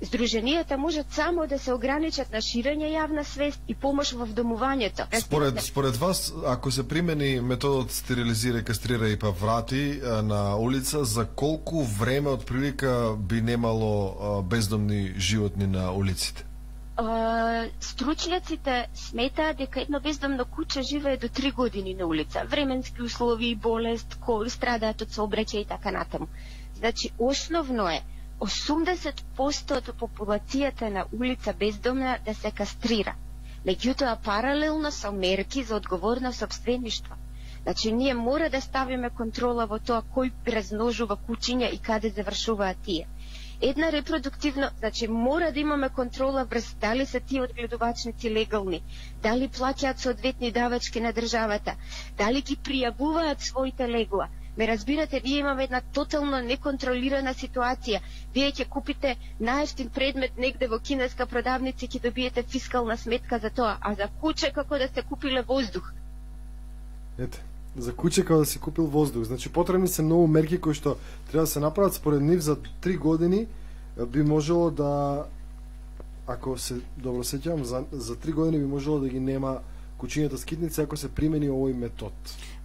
Сдруженијата можат само да се ограничат на ширење јавна свест и помош во вдомувањето. Според, според вас, ако се примени методот стерилизира, кастрира и па врати на улица, за колку време од прилика би немало бездомни животни на улиците? Стручњаците сметаат дека едно бездомно куче живее до 3 години на улица. Временски услови, болест, кој страдаат од сообраќај и така натаму. Значи, основно е 80% од популацијата на улица бездомна да се кастрира. Меѓутоа, паралелно со мерки за одговорно собствеништво. Значи, ние мора да ставиме контрола во тоа кој размножува кучиња и каде завршуваат тие една репродуктивно, значи мора да имаме контрола врз дали се тие одгледувачници легални, дали плаќаат соодветни давачки на државата, дали ги пријавуваат своите легла. Ме разбирате, вие имаме една тотално неконтролирана ситуација. Вие ќе купите најефтин предмет негде во кинеска продавница и ќе добиете фискална сметка за тоа, а за куче како да сте купиле воздух. Ете, за куче како да си купил воздух. Значи потребни се многу мерки кои што треба да се направат според нив за 3 години би можело да ако се добро сеќавам за за 3 години би можело да ги нема кучињата скитници ако се примени овој метод.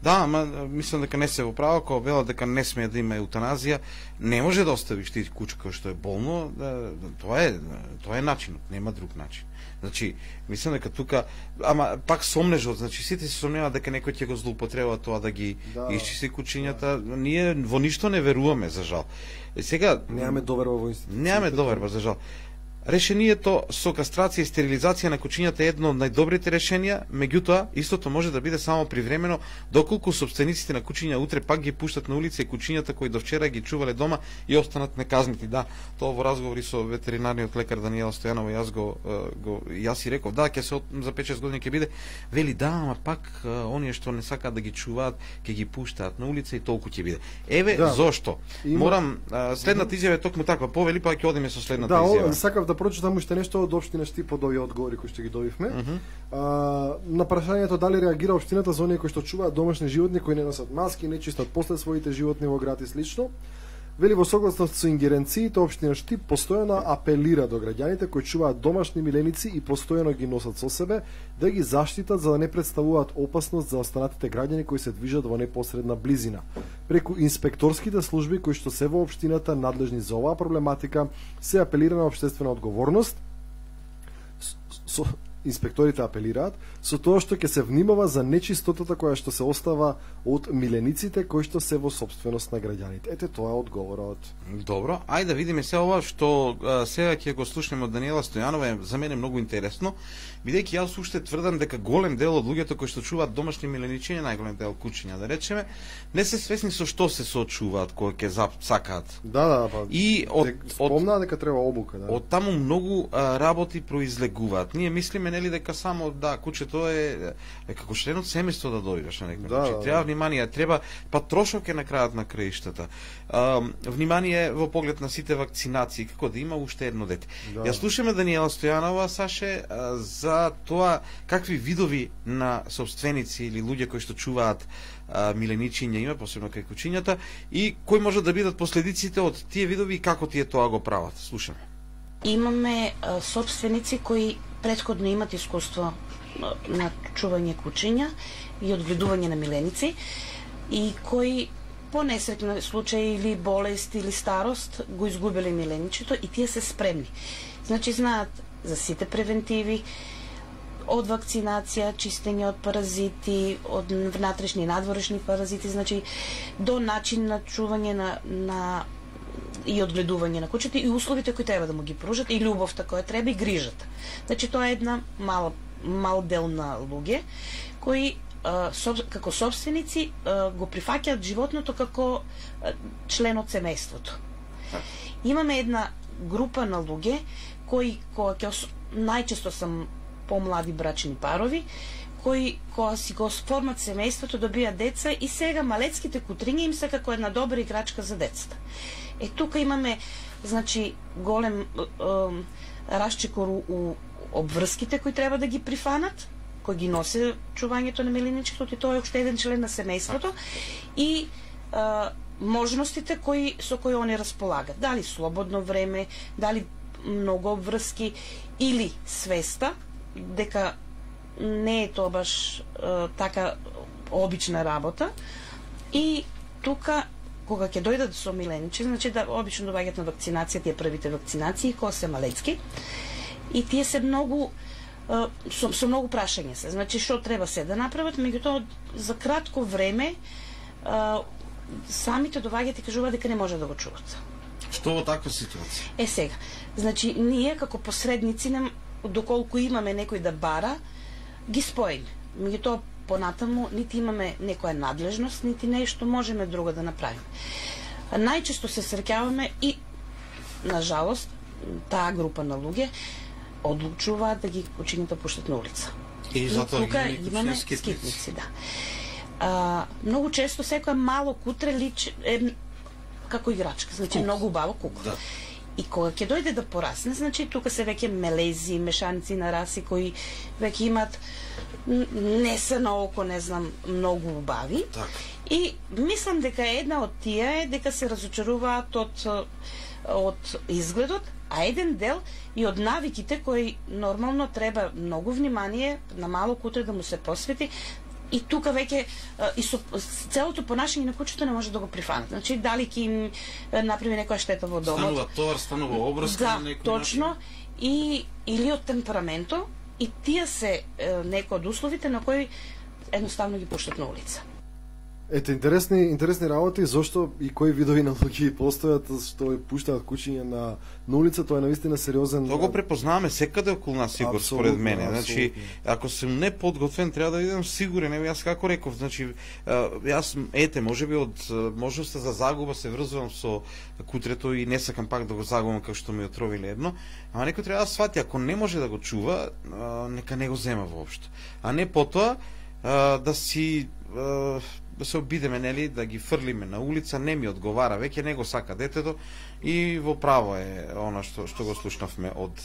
Да, ама мислам дека не се во право, кога вела дека не смее да има еутаназија, не може да оставиш ти куче кој што е болно, да, да тоа е тоа е начинот, нема друг начин. Значи, мислам дека тука, ама пак сомнежот, значи сите се сомневаат дека некој ќе го злоупотреба тоа да ги Да. да, исчисти кучињата. Ние во ништо не веруваме, за жал. Е, сега Немаме доверба во институциите. Немаме доверба, за жал. Решението со кастрација и стерилизација на кучињата е едно од најдобрите решенија, меѓутоа, истото може да биде само привремено, доколку собствениците на кучиња утре пак ги пуштат на улица и кучињата кои до вчера ги чувале дома и останат неказнити. Да, тоа во разговори со ветеринариот лекар Даниела Стојанова, јас го, го јас и реков, да, ќе се от- за 5-6 години ќе биде, вели да, ама пак оние што не сакаат да ги чуваат, ќе ги пуштаат на улица и толку ќе биде. Еве Да. зошто. Има- Морам следната изјава е токму таква, повели па ќе одиме со следната Да, изјава. о, сакав да прочитам уште нешто од општина Штип од овие одговори кои што ги добивме. а, на прашањето дали реагира општината за оние кои што чуваат домашни животни кои не носат маски, не чистат после своите животни во град и слично. Вели во согласност со ингеренциите општина Штип постојано апелира до граѓаните кои чуваат домашни миленици и постојано ги носат со себе да ги заштитат за да не представуваат опасност за останатите граѓани кои се движат во непосредна близина. Преку инспекторските служби кои што се во општината надлежни за оваа проблематика се апелира на општествена одговорност со, инспекторите апелираат со тоа што ќе се внимава за нечистотата која што се остава од милениците кои што се во собственост на граѓаните. Ете тоа е одговорот. Добро, ајде да видиме се ова што а, сега ќе го слушнеме од Даниела Стојанова за мене многу интересно, бидејќи јас уште тврдам дека голем дел од луѓето кои што чуваат домашни миленичиња, најголем дел кучиња да речеме, не се свесни со што се соочуваат кога ќе сакаат. Да, да, па. И од, спомнаа дека треба обука, да. Од таму многу а, работи произлегуваат. Ние мислиме нели дека само да кучето е е како член од семејство да дојдеш на некој. Да, значи, да, треба да. внимание, треба па трошок е на крајот на краиштата. А, внимание во поглед на сите вакцинации, како да има уште едно дете. Да. Ја слушаме Даниела Стојанова, Саше, а, тоа какви видови на собственици или луѓе кои што чуваат а, миленичиња има, посебно кај кучињата, и кои може да бидат последиците од тие видови и како тие тоа го прават. Слушаме. Имаме а, собственици кои предходно имат искуство на чување кучиња и одгледување на миленици и кои по несреќни случаи или болест или старост го изгубиле миленичето и тие се спремни. Значи знаат за сите превентиви, од вакцинација, чистење од паразити, од внатрешни и надворешни паразити, значи до начин на чување на, на и одгледување на кучето и условите кои треба да му ги пружат и љубовта која треба и грижата. Значи тоа е една мала мал дел на луѓе кои соб, како собственици го прифаќаат животното како член од семејството. Имаме една група на луѓе кои ќе ос- најчесто сам помлади брачни парови кои кога си го сформат семејството добијат деца и сега малецките кутриња им се како една добра играчка за децата. Е тука имаме значи голем е, е, расчекор у- у обврските кои треба да ги прифанат, кои ги носи чувањето на милиничкото и тоа е уште еден член на семејството и е, можностите кои со кои они располагаат. Дали слободно време, дали многу обврски или свеста дека не е тоа баш е, така обична работа и тука кога ќе дојдат со миленичи, значи да обично доаѓаат на вакцинација, тие првите вакцинации кога се малецки и тие се многу е, со, со многу прашања се. Значи што треба се да направат, меѓутоа за кратко време е, самите доаѓаат и кажуваат дека не може да го чуват. Што во таква ситуација? Е сега, значи ние како посредници нам доколку имаме некој да бара, ги споиме. Меѓутоа понатаму нити имаме некоја надлежност, нити нешто можеме друго да направиме. Најчесто се среќаваме и на жалост таа група на луѓе одлучуваат да ги кучињата пуштат на улица. И затоа тука има имаме скитници. скитници, да. А, многу често секоја мало кутре лич е како играчка, значи Кук. многу убаво кук. Да. И кога ќе дојде да порасне, значи тука се веќе мелези, мешаници на раси кои веќе имаат н- не се на око, не знам, многу убави. Така. И мислам дека една од тие е дека се разочаруваат од од изгледот, а еден дел и од навиките кои нормално треба многу внимание на мало кутре да му се посвети и тука веќе и со целото понашање на кучето не може да го прифанат. Значи дали ќе им направи некоја штета во домот. Станува товар, станува обрска Да, на некој точно. начин. И или од темпераменто и тие се некои од условите на кои едноставно ги пуштат на улица. Ете, интересни, интересни работи, зошто и кои видови на луѓе постојат што пуштаат кучиња на, на улица, тоа е навистина сериозен... Тоа го препознаваме секаде околу нас Игор според мене. Значи, ако сум неподготвен, треба да идем сигурен. Ево јас како реков, значи јас ете, можеби од а, можноста за загуба се врзувам со кутрето и не сакам пак да го загубам како што ми отровиле едно, ама некој треба да свати ако не може да го чува, нека не го зема воопшто. А не потоа да си да се обидеме нели да ги фрлиме на улица, не ми одговара, веќе не го сака детето и во право е она што што го слушнавме од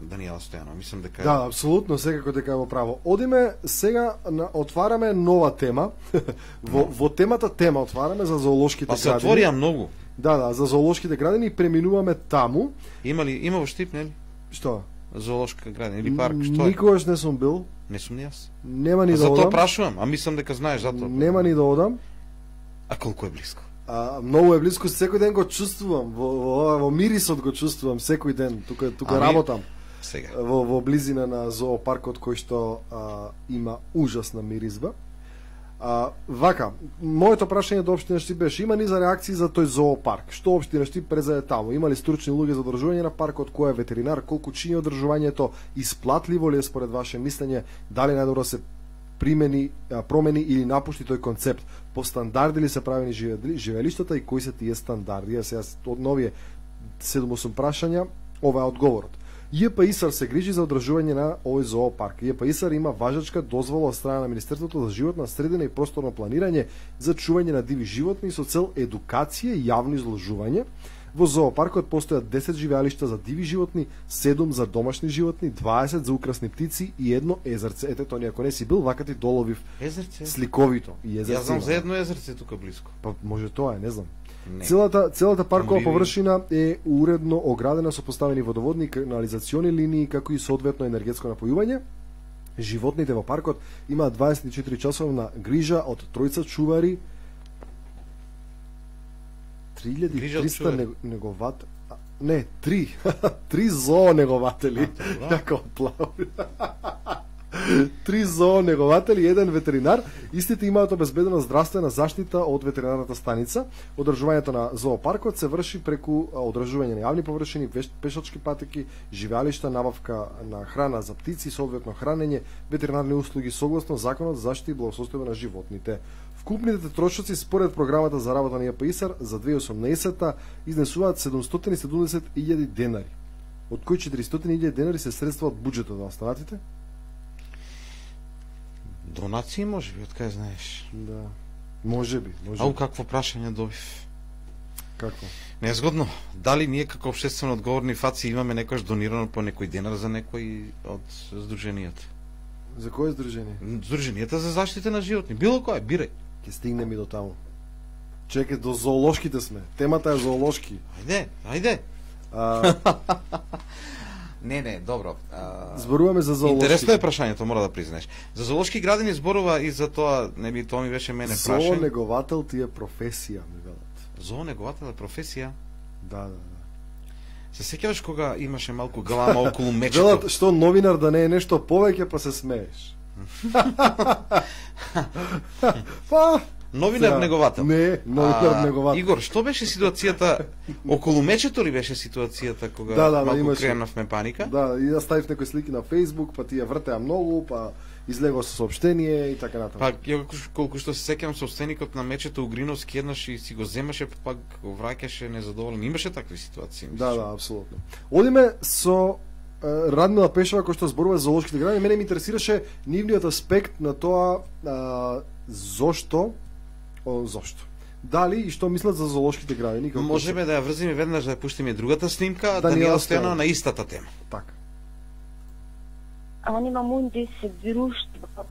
Даниела Стојанова. Мислам дека Да, апсолутно, секако дека е во право. Одиме сега на, отвараме нова тема. <laughs> во, во темата тема отвараме за зоолошките па се градини. отворија многу. Да, да, за зоолошките градини преминуваме таму. Има ли има во Штип, нели? Што? Зоолошка градина или парк, што е? Никогаш не сум бил. Не сум ни јас. Нема ни да Затоа одам. прашувам, а мислам дека знаеш затоа. Нема ни да одам. А колку е близко? А, многу е близко, секој ден го чувствувам, во, во, во мирисот го чувствувам секој ден, тука, тука Ами, работам. Сега. во, во близина на зоопаркот кој што а, има ужасна миризба. А, вака, моето прашање до Обштина Штип беше има низа реакции за тој зоопарк. Што Обштина Штип презаде таму? Има ли стручни луѓе за одржување на паркот, кој е ветеринар, колку чини одржувањето, исплатливо ли е според ваше мислење, дали најдобро се примени, промени или напушти тој концепт? По стандарди ли се правени живелиштата и кои се тие стандарди? А сега од новие 7-8 прашања, ова е одговорот. ЈП Исар се грижи за одржување на овој зоопарк. ЈП Исар има важачка дозвола од страна на Министерството за животна средина и просторно планирање за чување на диви животни со цел едукација и јавно изложување. Во зоопаркот постојат 10 живеалишта за диви животни, 7 за домашни животни, 20 за украсни птици и едно езерце. Ете, Тони, ако не си бил, вака ти доловив Езерце. сликовито. И езерце Јас знам има. за едно езерце тука близко. Па може тоа е, не знам. Не. Целата целата паркова површина е уредно оградена со поставени водоводни и канализациони линии како и соодветно енергетско напојување. Животните во паркот имаат 24 часовна грижа од тројца чувари. Грижа од 3300 чувари. него- неговат не, три. <laughs> три зоо негователи. добро. Како плави. <laughs> Три зоо негователи, еден ветеринар, истите имаат обезбедена здравствена заштита од ветеринарната станица. Одржувањето на зоопаркот се врши преку одржување на јавни површини, пешачки патеки, живеалишта, набавка на храна за птици, соодветно хранење, ветеринарни услуги согласно законот за заштита и благосостојба на животните. Вкупните трошоци според програмата за работа на ЈПИСАР за 2018 изнесуваат 770.000 денари, од кои 400.000 денари се средства од буџетот на останатите. Донации може би, од кај знаеш. Да. Може би, може Ау какво прашање добив. Како? Незгодно. Дали ние како општествено одговорни фаци имаме некојаш донирано по некој денар за некој од здруженијата? За кое здружение? Здруженијата за заштита на животни. Било кое, бирај. Ќе стигнеме и до таму. Чекај, до зоолошките сме. Темата е зоолошки. Ајде, ајде. А, <laughs> Не, не, добро. А... зборуваме за зоолошки. Интересно е прашањето, мора да признаеш. За зоолошки градини зборува и за тоа, не би тоа ми беше мене прашање. Зоонеговател ти е професија, ми велат. Зоонеговател е професија. Да, да, да. Се сеќаваш кога имаше малку галама околу <laughs> мечето? Велат, што новинар да не е нешто повеќе, па се смееш. <laughs> <laughs> па, Новинар Сега, неговател. Не, новинар А, неговател. Игор, што беше ситуацијата <laughs> околу мечето ли беше ситуацијата кога Да, да, да, малку имаше. кренавме паника? Да, и да ставив некои слики на Facebook, па тие вртеа многу, па излегува со сообштение и така натаму. Па ја колку, што се сеќавам собственикот на мечето Угриновски еднаш и си го земаше, па пак го враќаше незадоволен. Имаше такви ситуации. Да, мислиш? да, апсолутно. Одиме со Радмила Пешева кој што зборува за зоолошките градини, мене ми интересираше нивниот аспект на тоа а, зошто о, зошто. Дали и што мислат за зоолошките градини како Можеме да ја врзиме веднаш да ја пуштиме другата снимка, Даниела Стојанова. Стојанова на истата тема. така. Анима Мундис се друштво,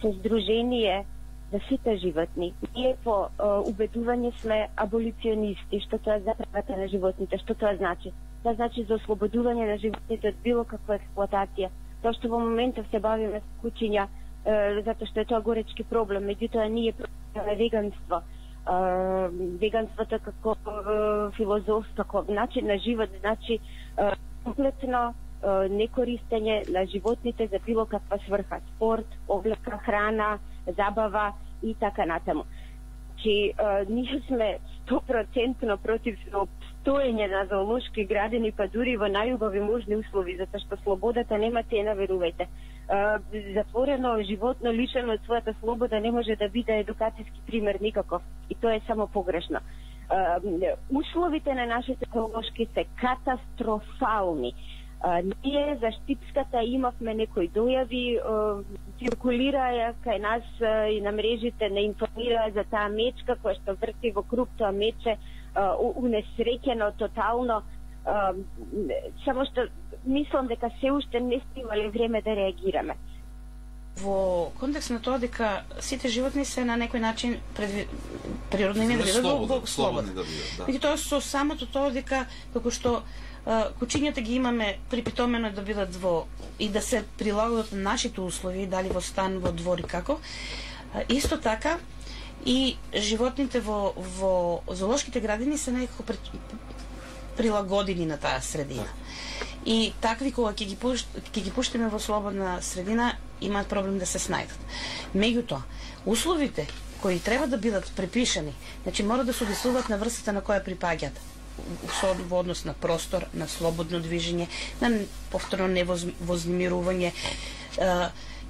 се здружение за сите животни. Ние по е, убедување сме аболиционисти, што тоа за правата на животните, што тоа значи? Тоа значи за ослободување на животните од било каква експлоатација. Тоа што во моментов се бавиме со кучиња, e, zato što je to gorečki problem, međutim nije problem veganstva. E, veganstvo to kako e, filozof, kako način na život, znači e, kompletno e, nekoristenje na životnite za bilo kakva svrha, sport, oblaka, hrana, zabava i tako natamo. Znači, e, nismo stoprocentno protiv svog стоење на зоолошки градини, па дури во најубави можни услови, затоа што слободата нема цена, верувајте. Затворено животно лишено од својата слобода не може да биде едукацијски пример никаков и тоа е само погрешно. Условите на нашите зоолошки се катастрофални. А, ние за Штипската имавме некои дојави, циркулираја циркулираа кај нас а, и на мрежите не информираа за таа мечка која што врти во круг тоа мече, унесреќено тотално. Само што мислам дека се уште не сте имале време да реагираме. во контекст на тоа дека сите животни се на некој начин предви... природно им е да бидат во, слободни. да бидат, да. Меѓутоа со самото тоа дека како што кучињата ги имаме припитомено да бидат во и да се прилагодат на нашите услови, дали во стан, во двор и како. Исто така и животните во во зоолошките градини се некако пред, прилагодени на таа средина. И такви кога ќе ги пуш, ќе ги пуштиме во слободна средина имаат проблем да се снајдат. Меѓутоа, условите кои треба да бидат препишани, значи мора да се одесуваат на врстата на која припаѓаат со во однос на простор, на слободно движење, на повторно невознемирување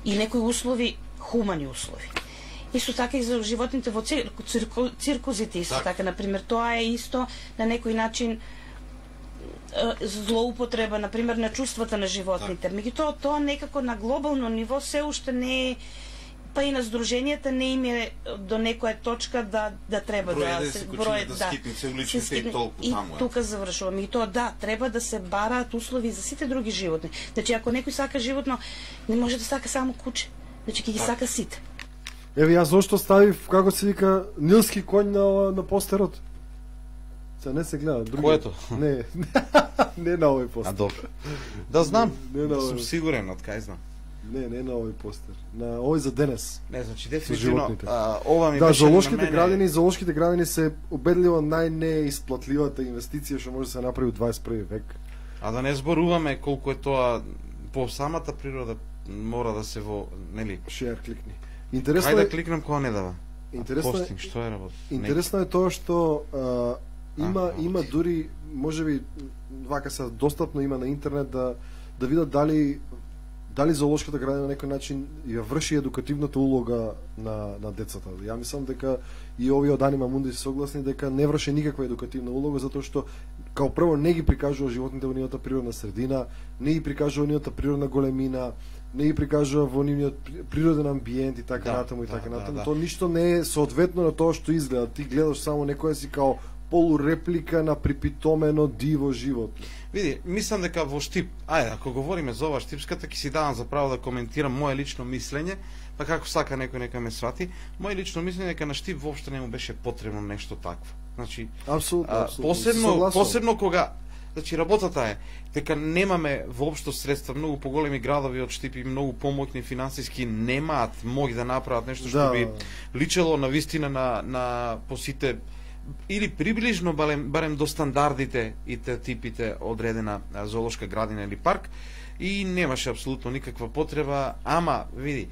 и некои услови, хумани услови. Исто така и за животните во цирку, цирку, циркузите, исто така. така, например, тоа е исто на некој начин злоупотреба, например, на чувствата на животните. Меѓутоа, тоа некако на глобално ниво се уште не е па и на здруженијата не им е до некоја точка да да треба Број да се бројат да скитници уличните и толку и таму е. тука завршувам. И тоа да, треба да се бараат услови за сите други животни. Значи ако некој сака животно, не може да сака само куче. Значи ќе ги сака сите. Еве јас зошто ставив како се вика нилски коњ на на постерот. Се не се гледа, други. Което? <laughs> Не, <laughs> не на овој А постер. добро. Да знам, Не, не, сум не. сигурен од кај знам. Не, не на овој постер. На овој за денес. Не, значи дефинитивно а, ова ми Да, беше зоолошките на мене... градини, зоолошките градини се убедливо најнеисплатливата инвестиција што може да се направи у 21 век. А да не зборуваме колку е тоа по самата природа мора да се во, нели? Шеар кликни. Интересно да е, кликнам кога не дава? интересно е, Постинг, што е работа? интересно е тоа што а, има А, има дури можеби вака се достапно има на интернет да да видат дали дали зоолошката градина на некој начин ја врши едукативната улога на на децата. Ја мислам дека и овие од Анима Мунди се согласни дека не врши никаква едукативна улога затоа што као прво не ги прикажува животните во нивната природна средина, не ги прикажува нивната природна големина, не ги прикажува во нивниот при- природен амбиент и така Да, натаму и да, така да, натаму. да. Тоа ништо не е соодветно на тоа што изгледа. Ти гледаш само некоја си као полуреплика на припитомено диво животно. Види, мислам дека во Штип, ајде, ако говориме за ова Штипската, ќе си давам за право да коментирам моje лично мислење, па како сака некој нека ме свати. Моje лично мислење дека на Штип воопшто не му беше потребно нешто такво. Значи, Апсолутно, апсолутно. посебно посебно кога Значи работата е дека немаме воопшто средства, многу поголеми градови од Штип и многу помоќни финансиски немаат моги да направат нешто што Да. би личело на вистина на на по сите или приближно барем, барем до стандардите и те типите одредена зоолошка градина или парк и немаше апсолутно никаква потреба, ама види,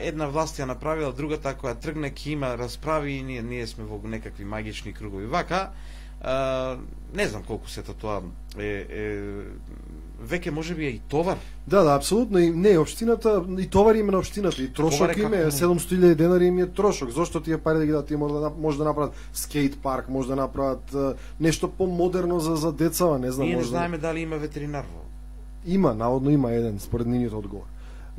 една власт ја направила, другата која тргне ќе има расправи и ние, ние сме во некакви магични кругови. Вака, а, не знам колку сето тоа е, е веќе може би е и товар. Да, да, апсолутно. И не, општината, и товар има на општината, и трошок Товар е им е, како- 700.000 денари им е трошок. Зошто тие пари да ги дадат, тие може да, може да направат скейт парк, може да направат нешто помодерно за, за децава, не знам, Ние не може да... знаеме дали има ветеринар во. Има, наводно има еден, според нивниот одговор.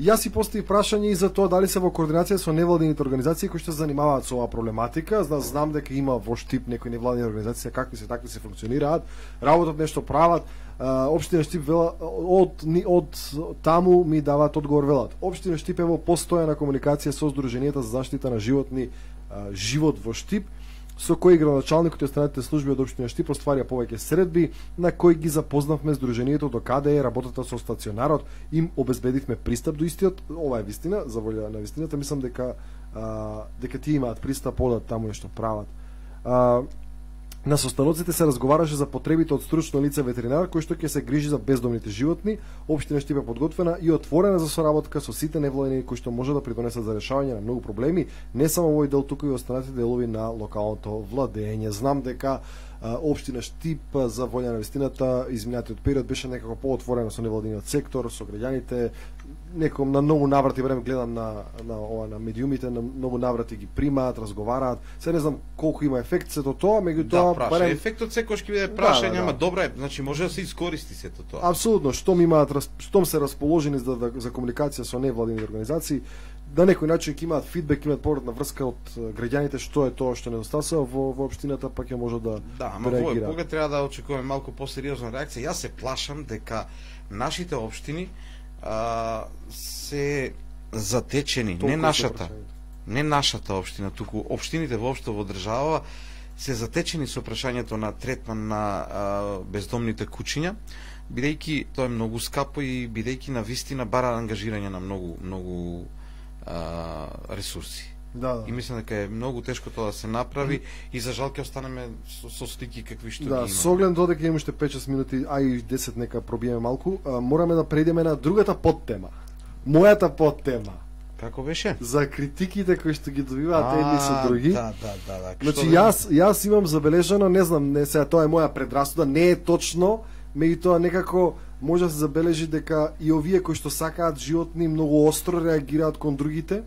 Јас си постави прашање и за тоа дали се во координација со невладините организации кои што се занимаваат со оваа проблематика. Зна, знам дека има во Штип некои невладини организации, какви се такви се функционираат, работат нешто прават. А, Општина Штип вела од ни- од таму ми даваат одговор велат. Општина Штип е во постојана комуникација со Сдруженијата за заштита на животни живот во Штип со кои градоначалникот и останатите служби од општина Штип остварија повеќе средби на кои ги запознавме здружението до каде е работата со стационарот, им обезбедивме пристап до истиот. Ова е вистина, за волја на вистината, мислам дека а, дека тие имаат пристап одат таму нешто прават. А, На состаноците се разговараше за потребите од стручно лице ветеринар кој што ќе се грижи за бездомните животни. Општина Штип е подготвена и отворена за соработка со сите невладени кои што може да придонесат за решавање на многу проблеми, не само во овој дел, туку и останатите делови на локалното владење. Знам дека општина Штип за волја на вистината изминатиот период беше некако поотворена со невладиниот сектор, со граѓаните, неком на многу наврати време гледам на на ова на медиумите, на многу наврати ги примаат, разговараат. Се не знам колку има ефект сето тоа, меѓутоа Да, праша. Ефектот секојаш ќе биде Да, прашање, да, да. ама добра е, значи може да се искористи сето тоа. Апсолутно, штом имаат штом се расположени за да, за комуникација со невладини организации, на некој начин ќе имаат фидбек, имаат повратна врска од граѓаните што е тоа што недостасува во во општината, па ќе може да Да, ама во кога треба да очекуваме малку посериозна реакција. Јас се плашам дека нашите општини а, се затечени, Толку не нашата, не нашата општина, туку општините воопшто во држава се затечени со прашањето на третман на а, бездомните кучиња, бидејќи тоа е многу скапо и бидејќи на вистина бара ангажирање на многу многу а, ресурси. Да, да. И мислам дека е многу тешко тоа да се направи и за жал ќе останеме со, со слики какви што Да, ги има. оглед додека имаме уште 5-6 минути, а и 10 нека пробиеме малку, а, мораме да преидеме на другата подтема. Мојата подтема Како беше? за критиките кои што ги добиваат едни со други. Да, да, да, да. Значи да- јас јас имам забележано, не знам, не сега тоа е моја предрасуда, не е точно, меѓутоа некако може да се забележи дека и овие кои што сакаат животни многу остро реагираат кон другите,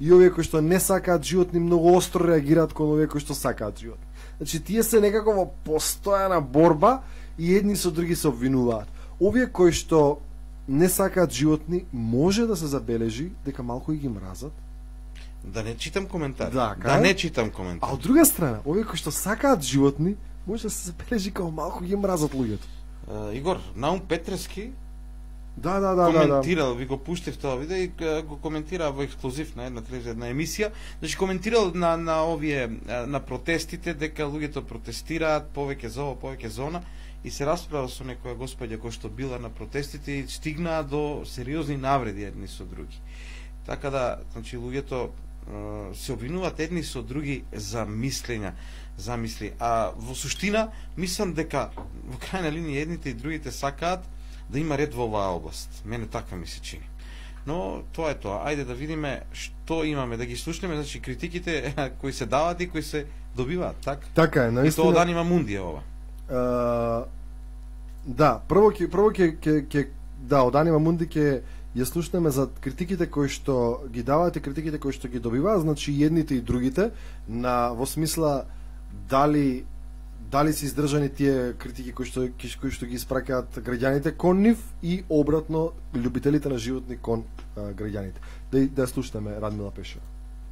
и овие кои што не сакаат животни многу остро реагираат кон овие кои што сакаат животни. Значи тие се некако во постојана борба и едни со други се обвинуваат. Овие кои што не сакаат животни, може да се забележи дека малку и ги мразат, Да не читам коментари. Да, да кај? не читам А коментари. од друга страна, овие кои што сакаат животни, може да се забележи како малку ги мразат луѓето. Uh, Игор, Наум Петрески Да, да, да, да, да. коментирал, ви го пуштив тоа видео и го коментира во ексклузив на една телевизија, една емисија, значи коментирал на на овие на протестите дека луѓето протестираат повеќе за ова, повеќе за она и се расправа со некоја господја која што била на протестите и стигнаа до сериозни навреди едни со други. Така да, значи луѓето се обвинуваат едни со други за мислења, замисли. А во суштина, мислам дека во крајна линија едните и другите сакаат да има ред во оваа област. Мене така ми се чини. Но тоа е тоа. Ајде да видиме што имаме, да ги слушнеме, значи критиките <laughs> кои се даваат и кои се добиваат, така? Така е, И тоа наистина. дан има Мундија ова. А, да, прво ќе прво ќе ќе ќе да, од Анима Мунди ќе ја слушнеме за критиките кои што ги даваат и критиките кои што ги добиваат, значи едните и другите на во смисла дали дали се издржани тие критики кои што кои што ги испраќаат граѓаните кон нив и обратно љубителите на животни кон а, граѓаните. Да да слушнеме Радмила Пешева.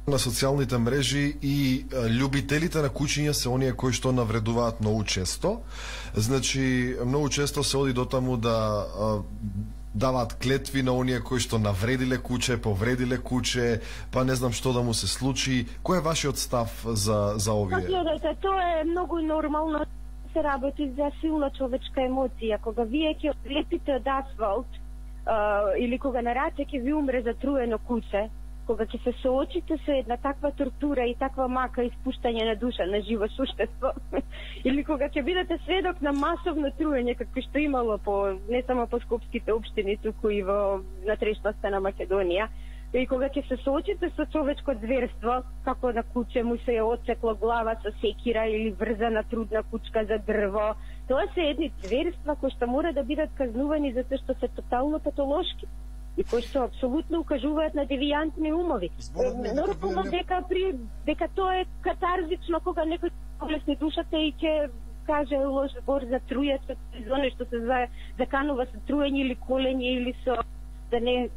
на социјалните мрежи и љубителите на кучиња се оние кои што навредуваат многу често. Значи, многу често се оди до таму да а, даваат клетви на оние кои што навредиле куче, повредиле куче, па не знам што да му се случи. Кој е вашиот став за за Па овие? тоа е многу нормално да се работи за силна човечка емоција. Кога вие ќе лепите од асфалт а, или кога на раце ќе ви умре затруено куче, кога ќе се соочите со една таква тортура и таква мака испуштање на душа на живо суштество, <laughs> или кога ќе бидете сведок на масовно труење како што имало по не само по скопските општини, туку и во натрешноста на Македонија, и кога ќе се соочите со човечко зверство, како на куче му се е отсекло глава со секира или врзана трудна кучка за дрво, тоа се едни зверства кои што мора да бидат казнувани затоа што се тотално патолошки и кои што апсолутно укажуваат на девијантни умови. Нормално дека при дека тоа е катарзично кога некој полесни душата и ќе каже лош збор за труја со за оно што се за, заканува со труење или колење или со да не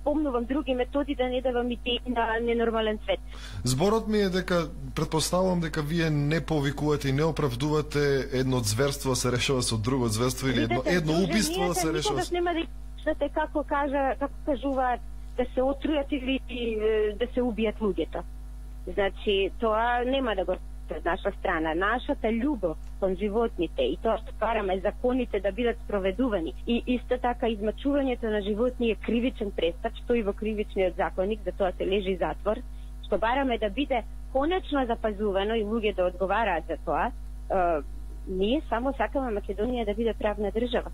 спомнувам други методи да не давам идеи на ненормален свет. Зборот ми е дека предпоставувам дека вие не повикувате и не оправдувате едно зверство да се решава со друго зверство или едно Видете, едно убиство да се решава со нема да слушате како кажа како кажуваат да се отрујат или да се убијат луѓето. Значи, тоа нема да го од наша страна. Нашата љубов кон животните и тоа што караме законите да бидат спроведувани и исто така измачувањето на животни е кривичен престап, што и во кривичниот законник, за тоа се лежи затвор, што бараме да биде конечно запазувано и луѓе да одговараат за тоа. Е, ние само сакаме Македонија да биде правна држава.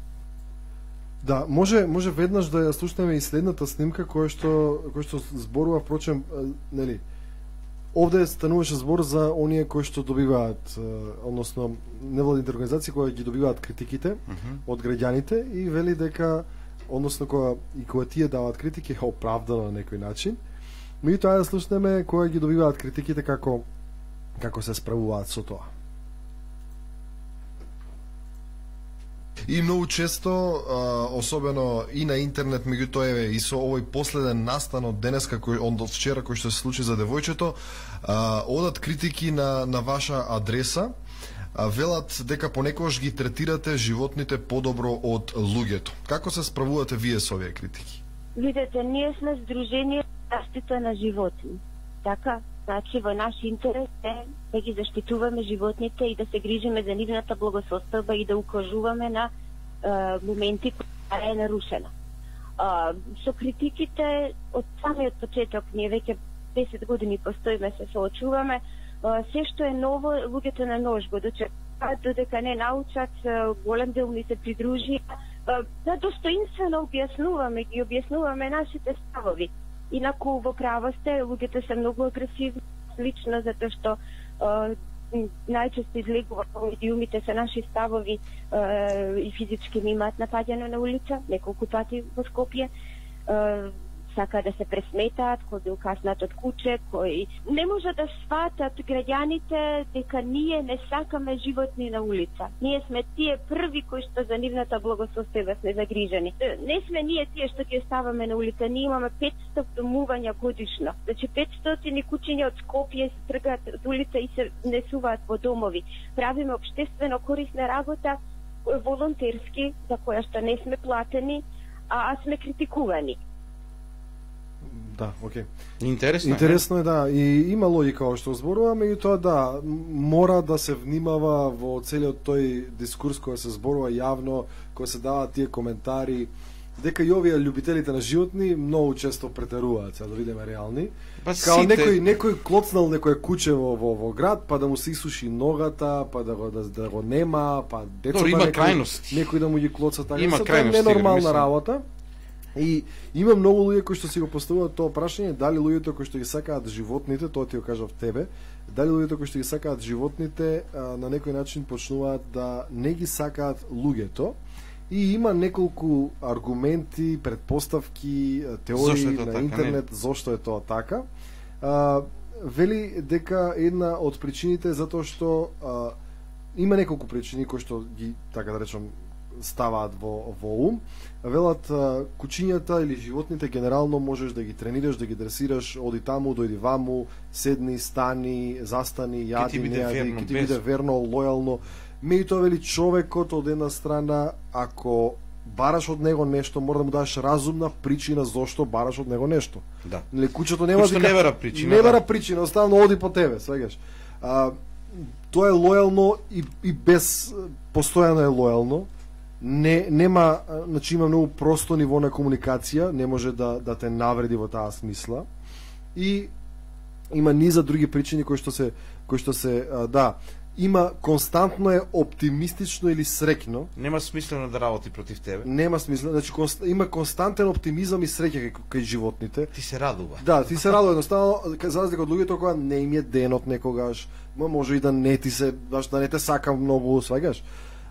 Да, може може веднаш да ја слушнеме и следната снимка која што која што зборува впрочем, нели, Овде стануваше збор за оние кои што добиваат, односно невладите организации кои ги добиваат критиките од граѓаните и вели дека односно кога и кога тие даваат критики е оправдано на некој начин. Меѓутоа да слушнеме кои ги добиваат критиките како како се справуваат со тоа. И многу често, а, особено и на интернет, меѓутоа еве и со овој последен настан од денеска кој од од вчера кој што се случи за девојчето, а, одат критики на на ваша адреса. А, велат дека понекогаш ги третирате животните подобро од луѓето. Како се справувате вие со овие критики? Видете, ние сме Сдружение заштита на животни. Така, значи во наш интерес е да ги заштитуваме животните и да се грижиме за нивната благосостојба и да укажуваме на е, моменти кои да е нарушена. А, со критиките од самиот почеток, ние веќе 10 години постоиме, се соочуваме, а, се што е ново, луѓето на нож го дочекаат, додека не научат, голем дел ни се придружи, да достоинствено објаснуваме, ги објаснуваме нашите ставови. Инаку во право сте, луѓето се многу агресивни, лично затоа што најчесто излегува по медиумите се наши ставови е, и физички ми имаат напаѓано на улица неколку пати во Скопје. Е, сака да се пресметаат, кој бил каснат од куче, кој не може да сватат граѓаните дека ние не сакаме животни на улица. Ние сме тие први кои што за нивната благосостојба сме загрижени. Не сме ние тие што ги ставаме на улица, ние имаме 500 домувања годишно. Значи 500 кучиња од Скопје се тргаат од улица и се несуваат во домови. Правиме обштествено корисна работа волонтерски, за која што не сме платени, а сме критикувани. Да, окей. Интересно, Интересно е, да, и има логика ова што зборуваме и тоа да, мора да се внимава во целиот тој дискурс кој се зборува јавно, кој се даваат тие коментари, дека и овие љубителите на животни многу често претеруваат, сега да видиме реални. Па Као сите- некој некој клоцнал некој куче во, во, во град, па да му се исуши ногата, па да го да, да го нема, па децата има некој, крајности. некој да му ги клоца така. Има Се, тоа е ненормална работа. И има многу луѓе кои што си го поставуваат тоа прашање, дали луѓето кои што ги сакаат животните, тоа ти го кажав тебе, дали луѓето кои што ги сакаат животните на некој начин почнуваат да не ги сакаат луѓето. И има неколку аргументи, предпоставки, теории на така, интернет зошто е тоа така. А, вели дека една од причините е затоа што а, има неколку причини кои што ги така да речам ставаат во во ум. Велат кучињата или животните генерално можеш да ги тренираш, да ги дресираш, оди таму, дојди ваму, седни, стани, застани, јади, не јади, ќе ти биде верно, лојално. Меѓутоа вели човекот од една страна ако бараш од него нешто, мора да му дадеш разумна причина зошто бараш од него нешто. Да. Нели кучето нема Кучето не бара причина, Не да. бара причина, оставно оди по тебе, свегаш. А, тоа е лојално и, и без постојано е лојално. Не нема, значи има многу просто ниво на комуникација, не може да да те навреди во таа смисла. И има низа други причини кои што се кои што се да, има константно е оптимистично или среќно Нема смислено да работи против тебе. нема смисла, значи конст, има константен оптимизам и среќа кај, кај животните. Ти се радува. Да, ти се радува едноставно, за разлика од луѓето кога не им е денот некогаш, ма може и да не ти се, баш да не те сакам многу, сваѓаш.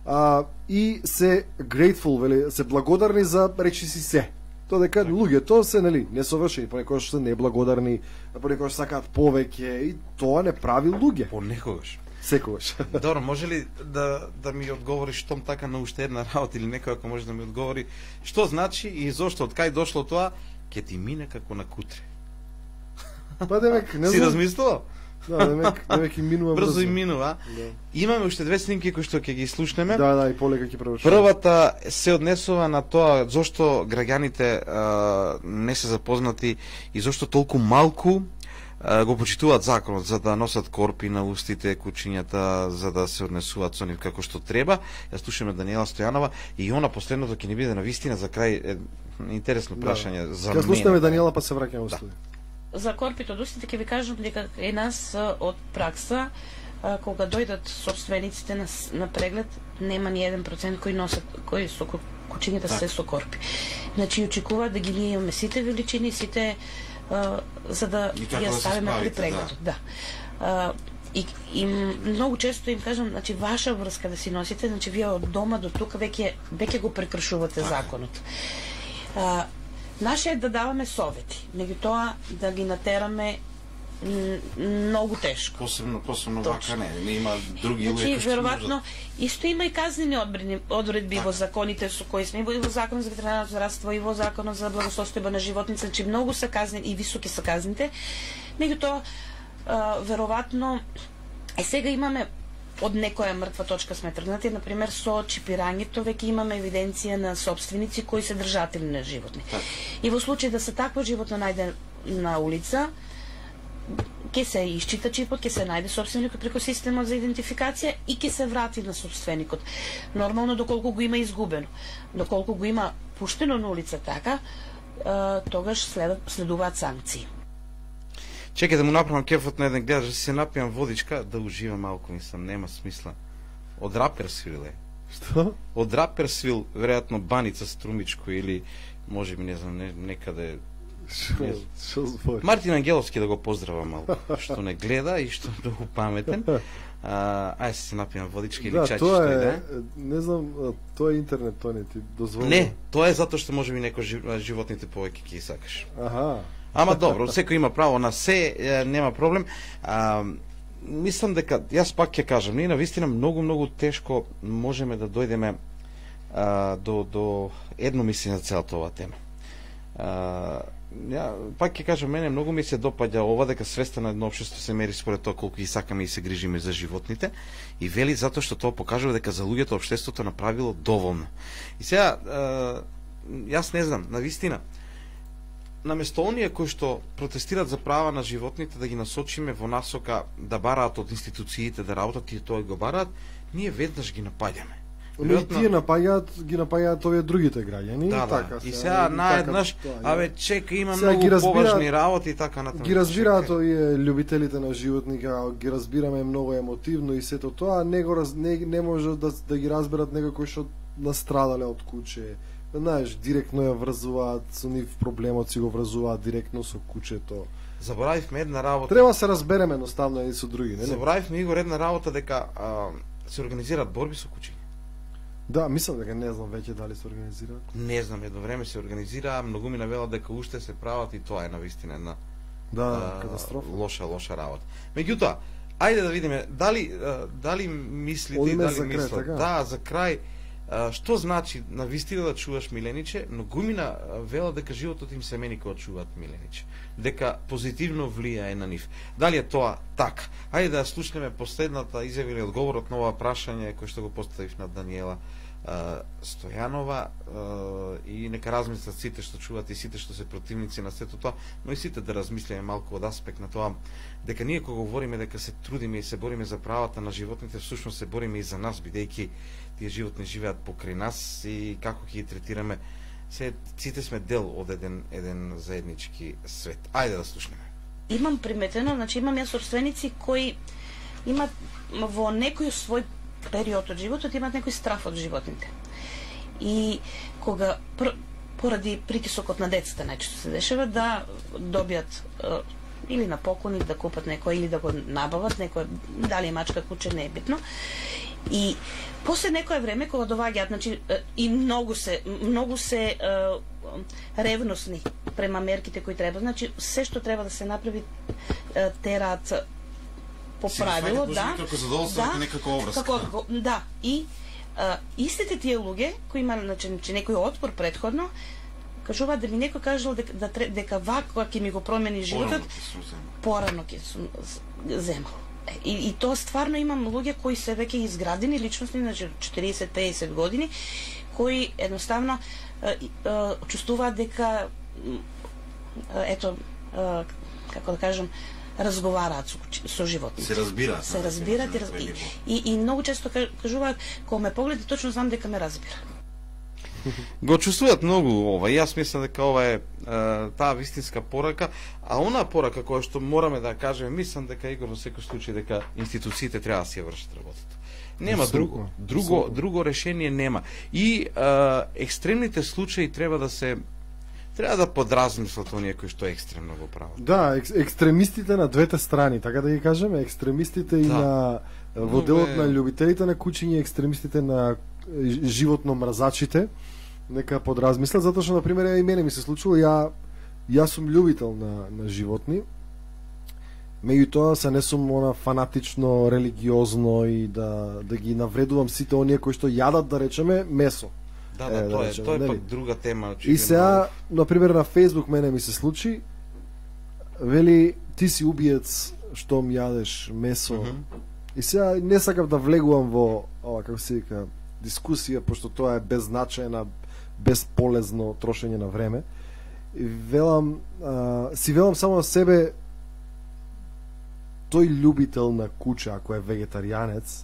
А, и се grateful, вели, се благодарни за речи си се. Тоа дека луѓето се, нели, несовршени, понекогаш се неблагодарни, понекогаш сакаат повеќе и тоа не прави луѓе. Понекогаш. Секогаш. <laughs> Добро, може ли да, да ми одговориш штом така на уште една работа или некој ако може да ми одговори што значи и зошто од кај дошло тоа ќе ти мине како на кутре. Па демек, не Си знам. размислувал? Да, демек, демек и минува Брзо и минува. Да. Имаме уште две снимки кои што ќе ги слушнеме. Да, да, и полека ќе превршуваме. Првата се однесува на тоа зошто граѓаните а, не се запознати и зошто толку малку а, го почитуваат законот за да носат корпи на устите, кучињата, за да се однесуваат со нив како што треба. Ја слушаме Даниела Стојанова и она последното ќе ни биде на вистина за крај е, интересно Да. прашање за Ќе мене. слушнеме Даниела па се враќаме во Да. За корпите од устите ќе ви кажам дека е нас од пракса кога дојдат собствениците на, на преглед нема ни еден процент кои носат кои со ку- кучињата се со корпи. Значи очекуваат да ги ние имаме сите величини, сите а, за да ја да ставиме при прегледот. Да. А, и, и многу често им кажам, значи ваша врска да си носите, значи вие од дома до тука веќе веќе го прекршувате законот. А, наше е да даваме совети, меѓутоа да ги натераме многу тешко. Посебно, посебно вака не, не има други Значи, луѓе веројатно, исто има и казнени одредби, одредби Така. во законите со кои сме, и во законот за ветеринарно здравство, и во законот за благосостојба на животните, значи многу се казнени и високи се казните. Меѓутоа, веројатно, е сега имаме од некоја мртва точка сме тргнати, на пример со чипирањето веќе имаме евиденција на собственици кои се држатели на животни. И во случај да се такво животно најде на улица, ќе се исчита чипот, ќе се најде собственикот преку системот за идентификација и ќе се врати на собственикот. Нормално доколку го има изгубено. Доколку го има пуштено на улица така, тогаш след, следуваат санкции. Чекај да му направам кефот на еден гледач, да се напијам водичка, да уживам малку, мислам, нема смисла. Од Раперсвил е. Што? Од Раперсвил, веројатно Баница Струмичко или може би не знам, не, некаде што збори? Мартин Ангеловски да го поздравам малку, што не гледа и што <laughs> е многу паметен. А, ајде се напијам водичка или Да, чај тоа е, да не знам, тоа е интернет, тоа не ти дозволи. Не, тоа е затоа што може би некој жив- животните повеќе ќе ги сакаш. Аха. Ама добро, секој има право на се, е, нема проблем. А, мислам дека јас пак ќе кажам, ние на вистина многу многу тешко можеме да дојдеме а, до до едно мислење за целата оваа тема. А, ја пак ќе кажам, мене многу ми се допаѓа ова дека свеста на едно општество се мери според тоа колку ги сакаме и се грижиме за животните и вели затоа што тоа покажува дека за луѓето општеството направило доволно. И сега а, јас не знам, на вистина наместо оние кои што протестираат за права на животните да ги насочиме во насока да бараат од институциите да работат и тоа го бараат, ние веднаш ги напаѓаме. Но и тие напаѓаат, ги напаѓаат овие другите граѓани. Да, и така, да. И се, сега наеднаш, така, абе чека има Сега ги многу поважни работи и така натаму. Ги разбираат овие љубителите на животни, ги разбираме многу емотивно и сето тоа, не го раз, не, не може да, да ги разберат некои кои што настрадале од куче. Знаеш, директно ја врзуваат со нив проблемот си го врзуваат директно со кучето. Заборавивме една работа. Треба да се разбереме едноставно едни со други, не? Заборавивме Игор една работа дека а, се организираат борби со кучиња. Да, мислам дека не знам веќе дали се организираат. Не знам, едно време се организира, многу ми навела дека уште се прават и тоа е навистина една Да, а, катастрофа. лоша лоша работа. Меѓутоа, ајде да видиме дали дали мислите и Одиме дали мислат. така? Да, за крај што значи на вистина да чуваш милениче, но гумина вела дека животот им се мени кога чуваат милениче. Дека позитивно влијае на нив. Дали е тоа така? Ајде да слушнеме последната изјава или одговорот на ова прашање кој што го поставив на Даниела Стојанова и нека размислат сите што чуваат и сите што се противници на сето тоа, но и сите да размислиме малку од аспект на тоа дека ние кога говориме дека се трудиме и се бориме за правата на животните, всушност се бориме и за нас, бидејќи тие животни живеат покрај нас и како ќе ги третираме се сите сме дел од еден еден заеднички свет. Ајде да слушнеме. имам приметено, значи имам ја собственици кои имат во некој свој период од животот имаат некој страф од животните. И кога пр, поради притисокот на децата најчесто се дешава да добијат или на поклоник да купат некој или да го набават некој дали е мачка куче не е битно. И после некое време кога доваѓаат, значи и многу се многу се ревносни према мерките кои треба. Значи се што треба да се направи е, тераат по правило, да. Како задоволство, да, некако Како, како, да. И а, истите тие луѓе кои има значи, значи некој отпор предходно кажуваат да ми некој кажал дека да, тре- дека вака ќе ми го промени животот, порано ќе сум земал. И, и тоа стварно имам луѓе кои се веќе изградени личности, значи 40-50 години, кои едноставно е, е, чувствуваат дека ето е, како да кажам разговараат со, со животни. Се разбираат. Се разбираат и, и, и, и многу често ка- кажуваат кога ме погледа точно знам дека ме разбира. Го чувствуваат многу ова и јас мислам дека ова е, е таа вистинска порака, а она порака која што мораме да кажеме, мислам дека Игор во секој случај дека институциите треба да си ја вршат работата. Нема друго. Друго друго решение нема. И е, екстремните случаи треба да се треба да подразмислат оние кои што екстремно го прават. Да, екс, екстремистите на двете страни, така да ги кажеме, екстремистите и Да. на во делот на љубителите на кучиња, екстремистите на животно мразачите, нека подразмислат, затоа што на пример и мене ми се случило, ја јас сум љубител на на животни. Меѓутоа се не сум она фанатично, религиозно и да да ги навредувам сите оние кои што јадат да речеме месо. Да, Е, да, да тоа е, речеме, тоа е пак друга тема. И очигледно. сега, на пример, на Фейсбук мене ми се случи, вели, ти си убиец, штом јадеш месо, Мгм. И сега не сакам да влегувам во ова како се вика дискусија пошто тоа е беззначајна, безполезно трошење на време. И велам а, си велам само на себе тој љубител на куче ако е вегетаријанец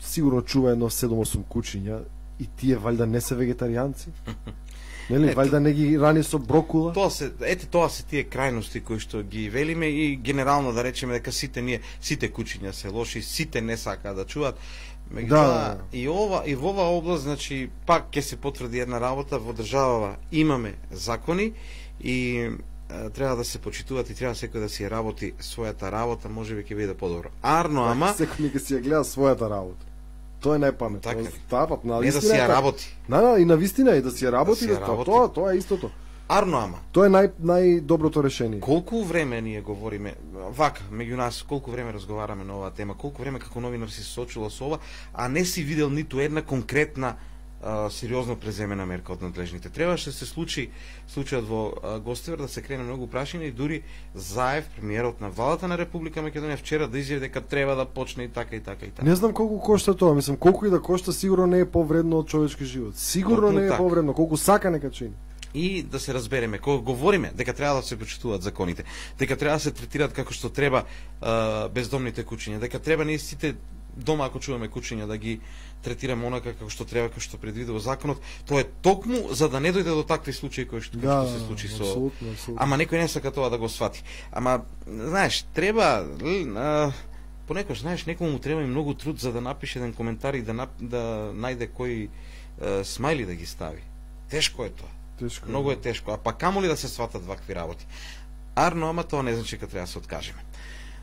сигурно чува едно 7-8 кучиња и тие валјда не се вегетаријанци. <laughs> Нели, Ето. валјда не ги рани со брокула? Тоа се, ете тоа се тие крајности кои што ги велиме и генерално да речеме дека сите ние, сите кучиња се лоши, сите не сакаат да чуваат. Меѓутоа, Да, да. и ова и во оваа област, значи, пак ќе се потврди една работа, во државава имаме закони и е, треба да се почитуваат и треба секој да си работи својата работа, можеби ќе биде подобро. Арно, ама Секој нека си ја гледа својата работа. Тоа е најпаметно. Така ли? Таа пат на не да си ја работи. Да, да, и на вистина е да си ја работи, си да, ја тоа, работи. тоа, тоа е истото. Арно, ама Тоа е нај најдоброто решение. Колку време ние говориме, вака, меѓу нас, колку време разговараме на оваа тема, колку време како новинар си се соочила со ова, а не си видел ниту една конкретна а, сериозно преземена мерка од надлежните. Требаше да се случи случајот во а, Гостивар да се крене многу прашања и дури Заев, премиерот на владата на Република Македонија вчера да изјави дека треба да почне и така и така и така. Не знам колку кошта тоа, мислам колку и да кошта сигурно не е повредно од човечки живот. Сигурно Токму не е така. повредно, колку сака нека чини. и да се разбереме, кога говориме дека треба да се почитуваат законите, дека треба да се третираат како што треба а, бездомните кучиња, дека треба ние сите дома ако чуваме кучиња да ги третираме онака како што треба, како што предвидува законот, тоа е токму за да не дојде до такви случаи кои што, Да, што се случи со апсолутно, апсолутно. Ама некој не сака тоа да го свати. Ама знаеш, треба а, понекогаш знаеш некому му треба и многу труд за да напише еден коментар и да нап, да најде кој е, смајли да ги стави. Тешко е тоа. Тешко. Многу е тешко, а па камо ли да се сватат вакви работи. Арно, ама тоа не значи дека треба да се откажеме.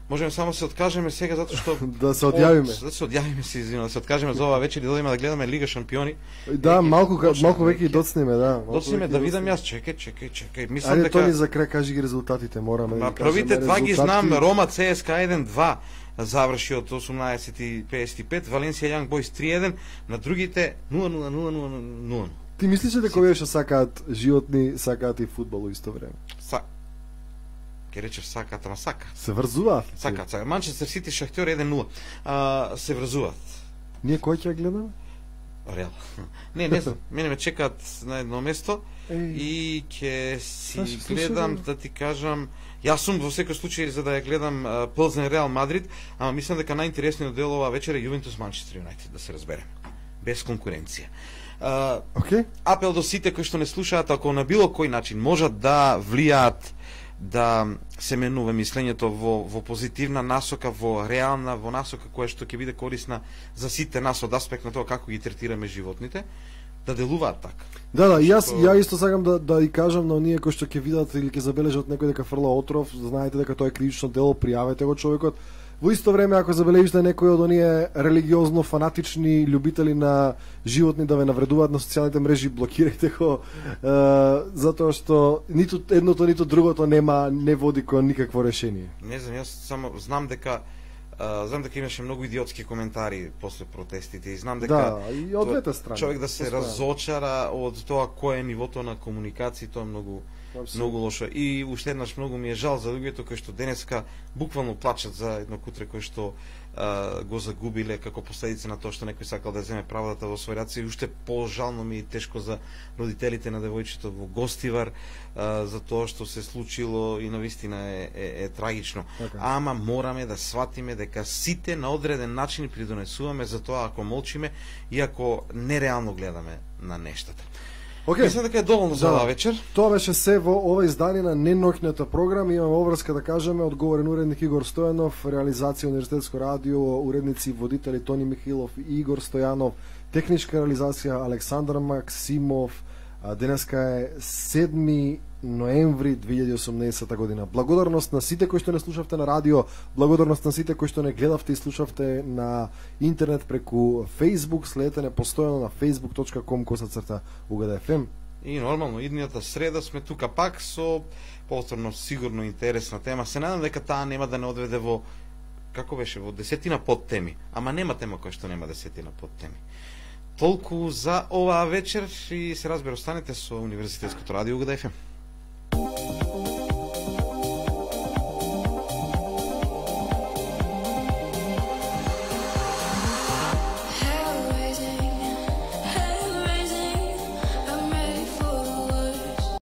Можеме само да се откажеме сега затоа што <laughs> Да се одјавиме. Од, да се одјавиме се извинувам, да се откажеме за оваа вечер и да одиме да гледаме Лига шампиони. Да, Веќе малку почна, малку веќе доцнеме, да. Доцниме да видам јас, чекај, чекај, чекај. Мислам Ајде дека Тони за крај кажи ги резултатите, мораме да првите два ги знам, Рома ЦСКА 1-2 заврши од 18.55, Валенсија Јанг Бойс 3-1, на другите 0-0-0-0-0. Ти мислиш ли дека овие што сакаат животни, сакаат и фудбал во исто време? Са... Ке речев сакаат, ама сака. Се врзуваат. Сакаат, сака. Манчестер Сити Шахтер 1-0. А, се врзуваат. Ние кој ќе гледаме? Реал. <laughs> Не, не знам. Мене ме чекаат на едно место Еј, и ќе си Слушай, слушай, гледам, да ти кажам, јас сум во секој случај за да ја гледам Пълзен Реал Мадрид, ама мислам дека најинтересниот дел оваа вечер е Јувентус Манчестер Юнайтед, да се разбереме. Без конкуренција. А, Океј? апел до сите кои што не слушаат, ако на било кој начин можат да влијаат да се менува мислењето во, во позитивна насока, во реална, во насока која што ќе биде корисна за сите нас од аспект на тоа како ги третираме животните, да делуваат така. Да, да, јас Што- ја исто сакам да да и кажам на оние кои што ќе видат или ќе забележат некој дека фрла отров, знаете дека тоа е кривично дело, пријавете го човекот. Во исто време ако забележите некој од оние религиозно фанатични љубители на животни да ве навредуваат на социјалните мрежи, блокирајте го, е, затоа што ниту едното ниту другото нема не води кон никакво решение. Не знам, јас само знам дека а, знам дека имаше многу идиотски коментари после протестите и знам дека Да, и од двете страни. човек да се Постојано. разочара од тоа кое е нивото на комуникација, тоа е многу Апсолутно. многу лошо. И уште еднаш многу ми е жал за луѓето кои што денеска буквално плачат за едно кутре кој што а, го загубиле како последица на тоа што некој сакал да земе правдата во свој раце и уште пожално ми е тешко за родителите на девојчето во Гостивар а, за тоа што се случило и навистина е, е, е трагично. Така. Ама мораме да сватиме дека сите на одреден начин придонесуваме за тоа ако молчиме и ако нереално гледаме на нештата. Океј. Мислам дека е доволно за Да. оваа вечер. Тоа беше се во ова издание на неноќната програма. Имаме обврска да кажеме одговорен уредник Игор Стојанов, реализација Универзитетско радио, уредници и водители Тони Михилов и Игор Стојанов, техничка реализација Александар Максимов. Денеска е 7 ноември 2018 година. Благодарност на сите кои што не слушавте на радио, благодарност на сите кои што не гледавте и слушавте на интернет преку Facebook, следете не постојано на facebook.com косацрта FM. И нормално, иднината среда сме тука пак со повторно сигурно интересна тема. Се надам дека таа нема да не одведе во како беше во десетина подтеми, ама нема тема која што нема десетина подтеми. Толку за оваа вечер и се разбира останете со Универзитетското радио ГДФМ.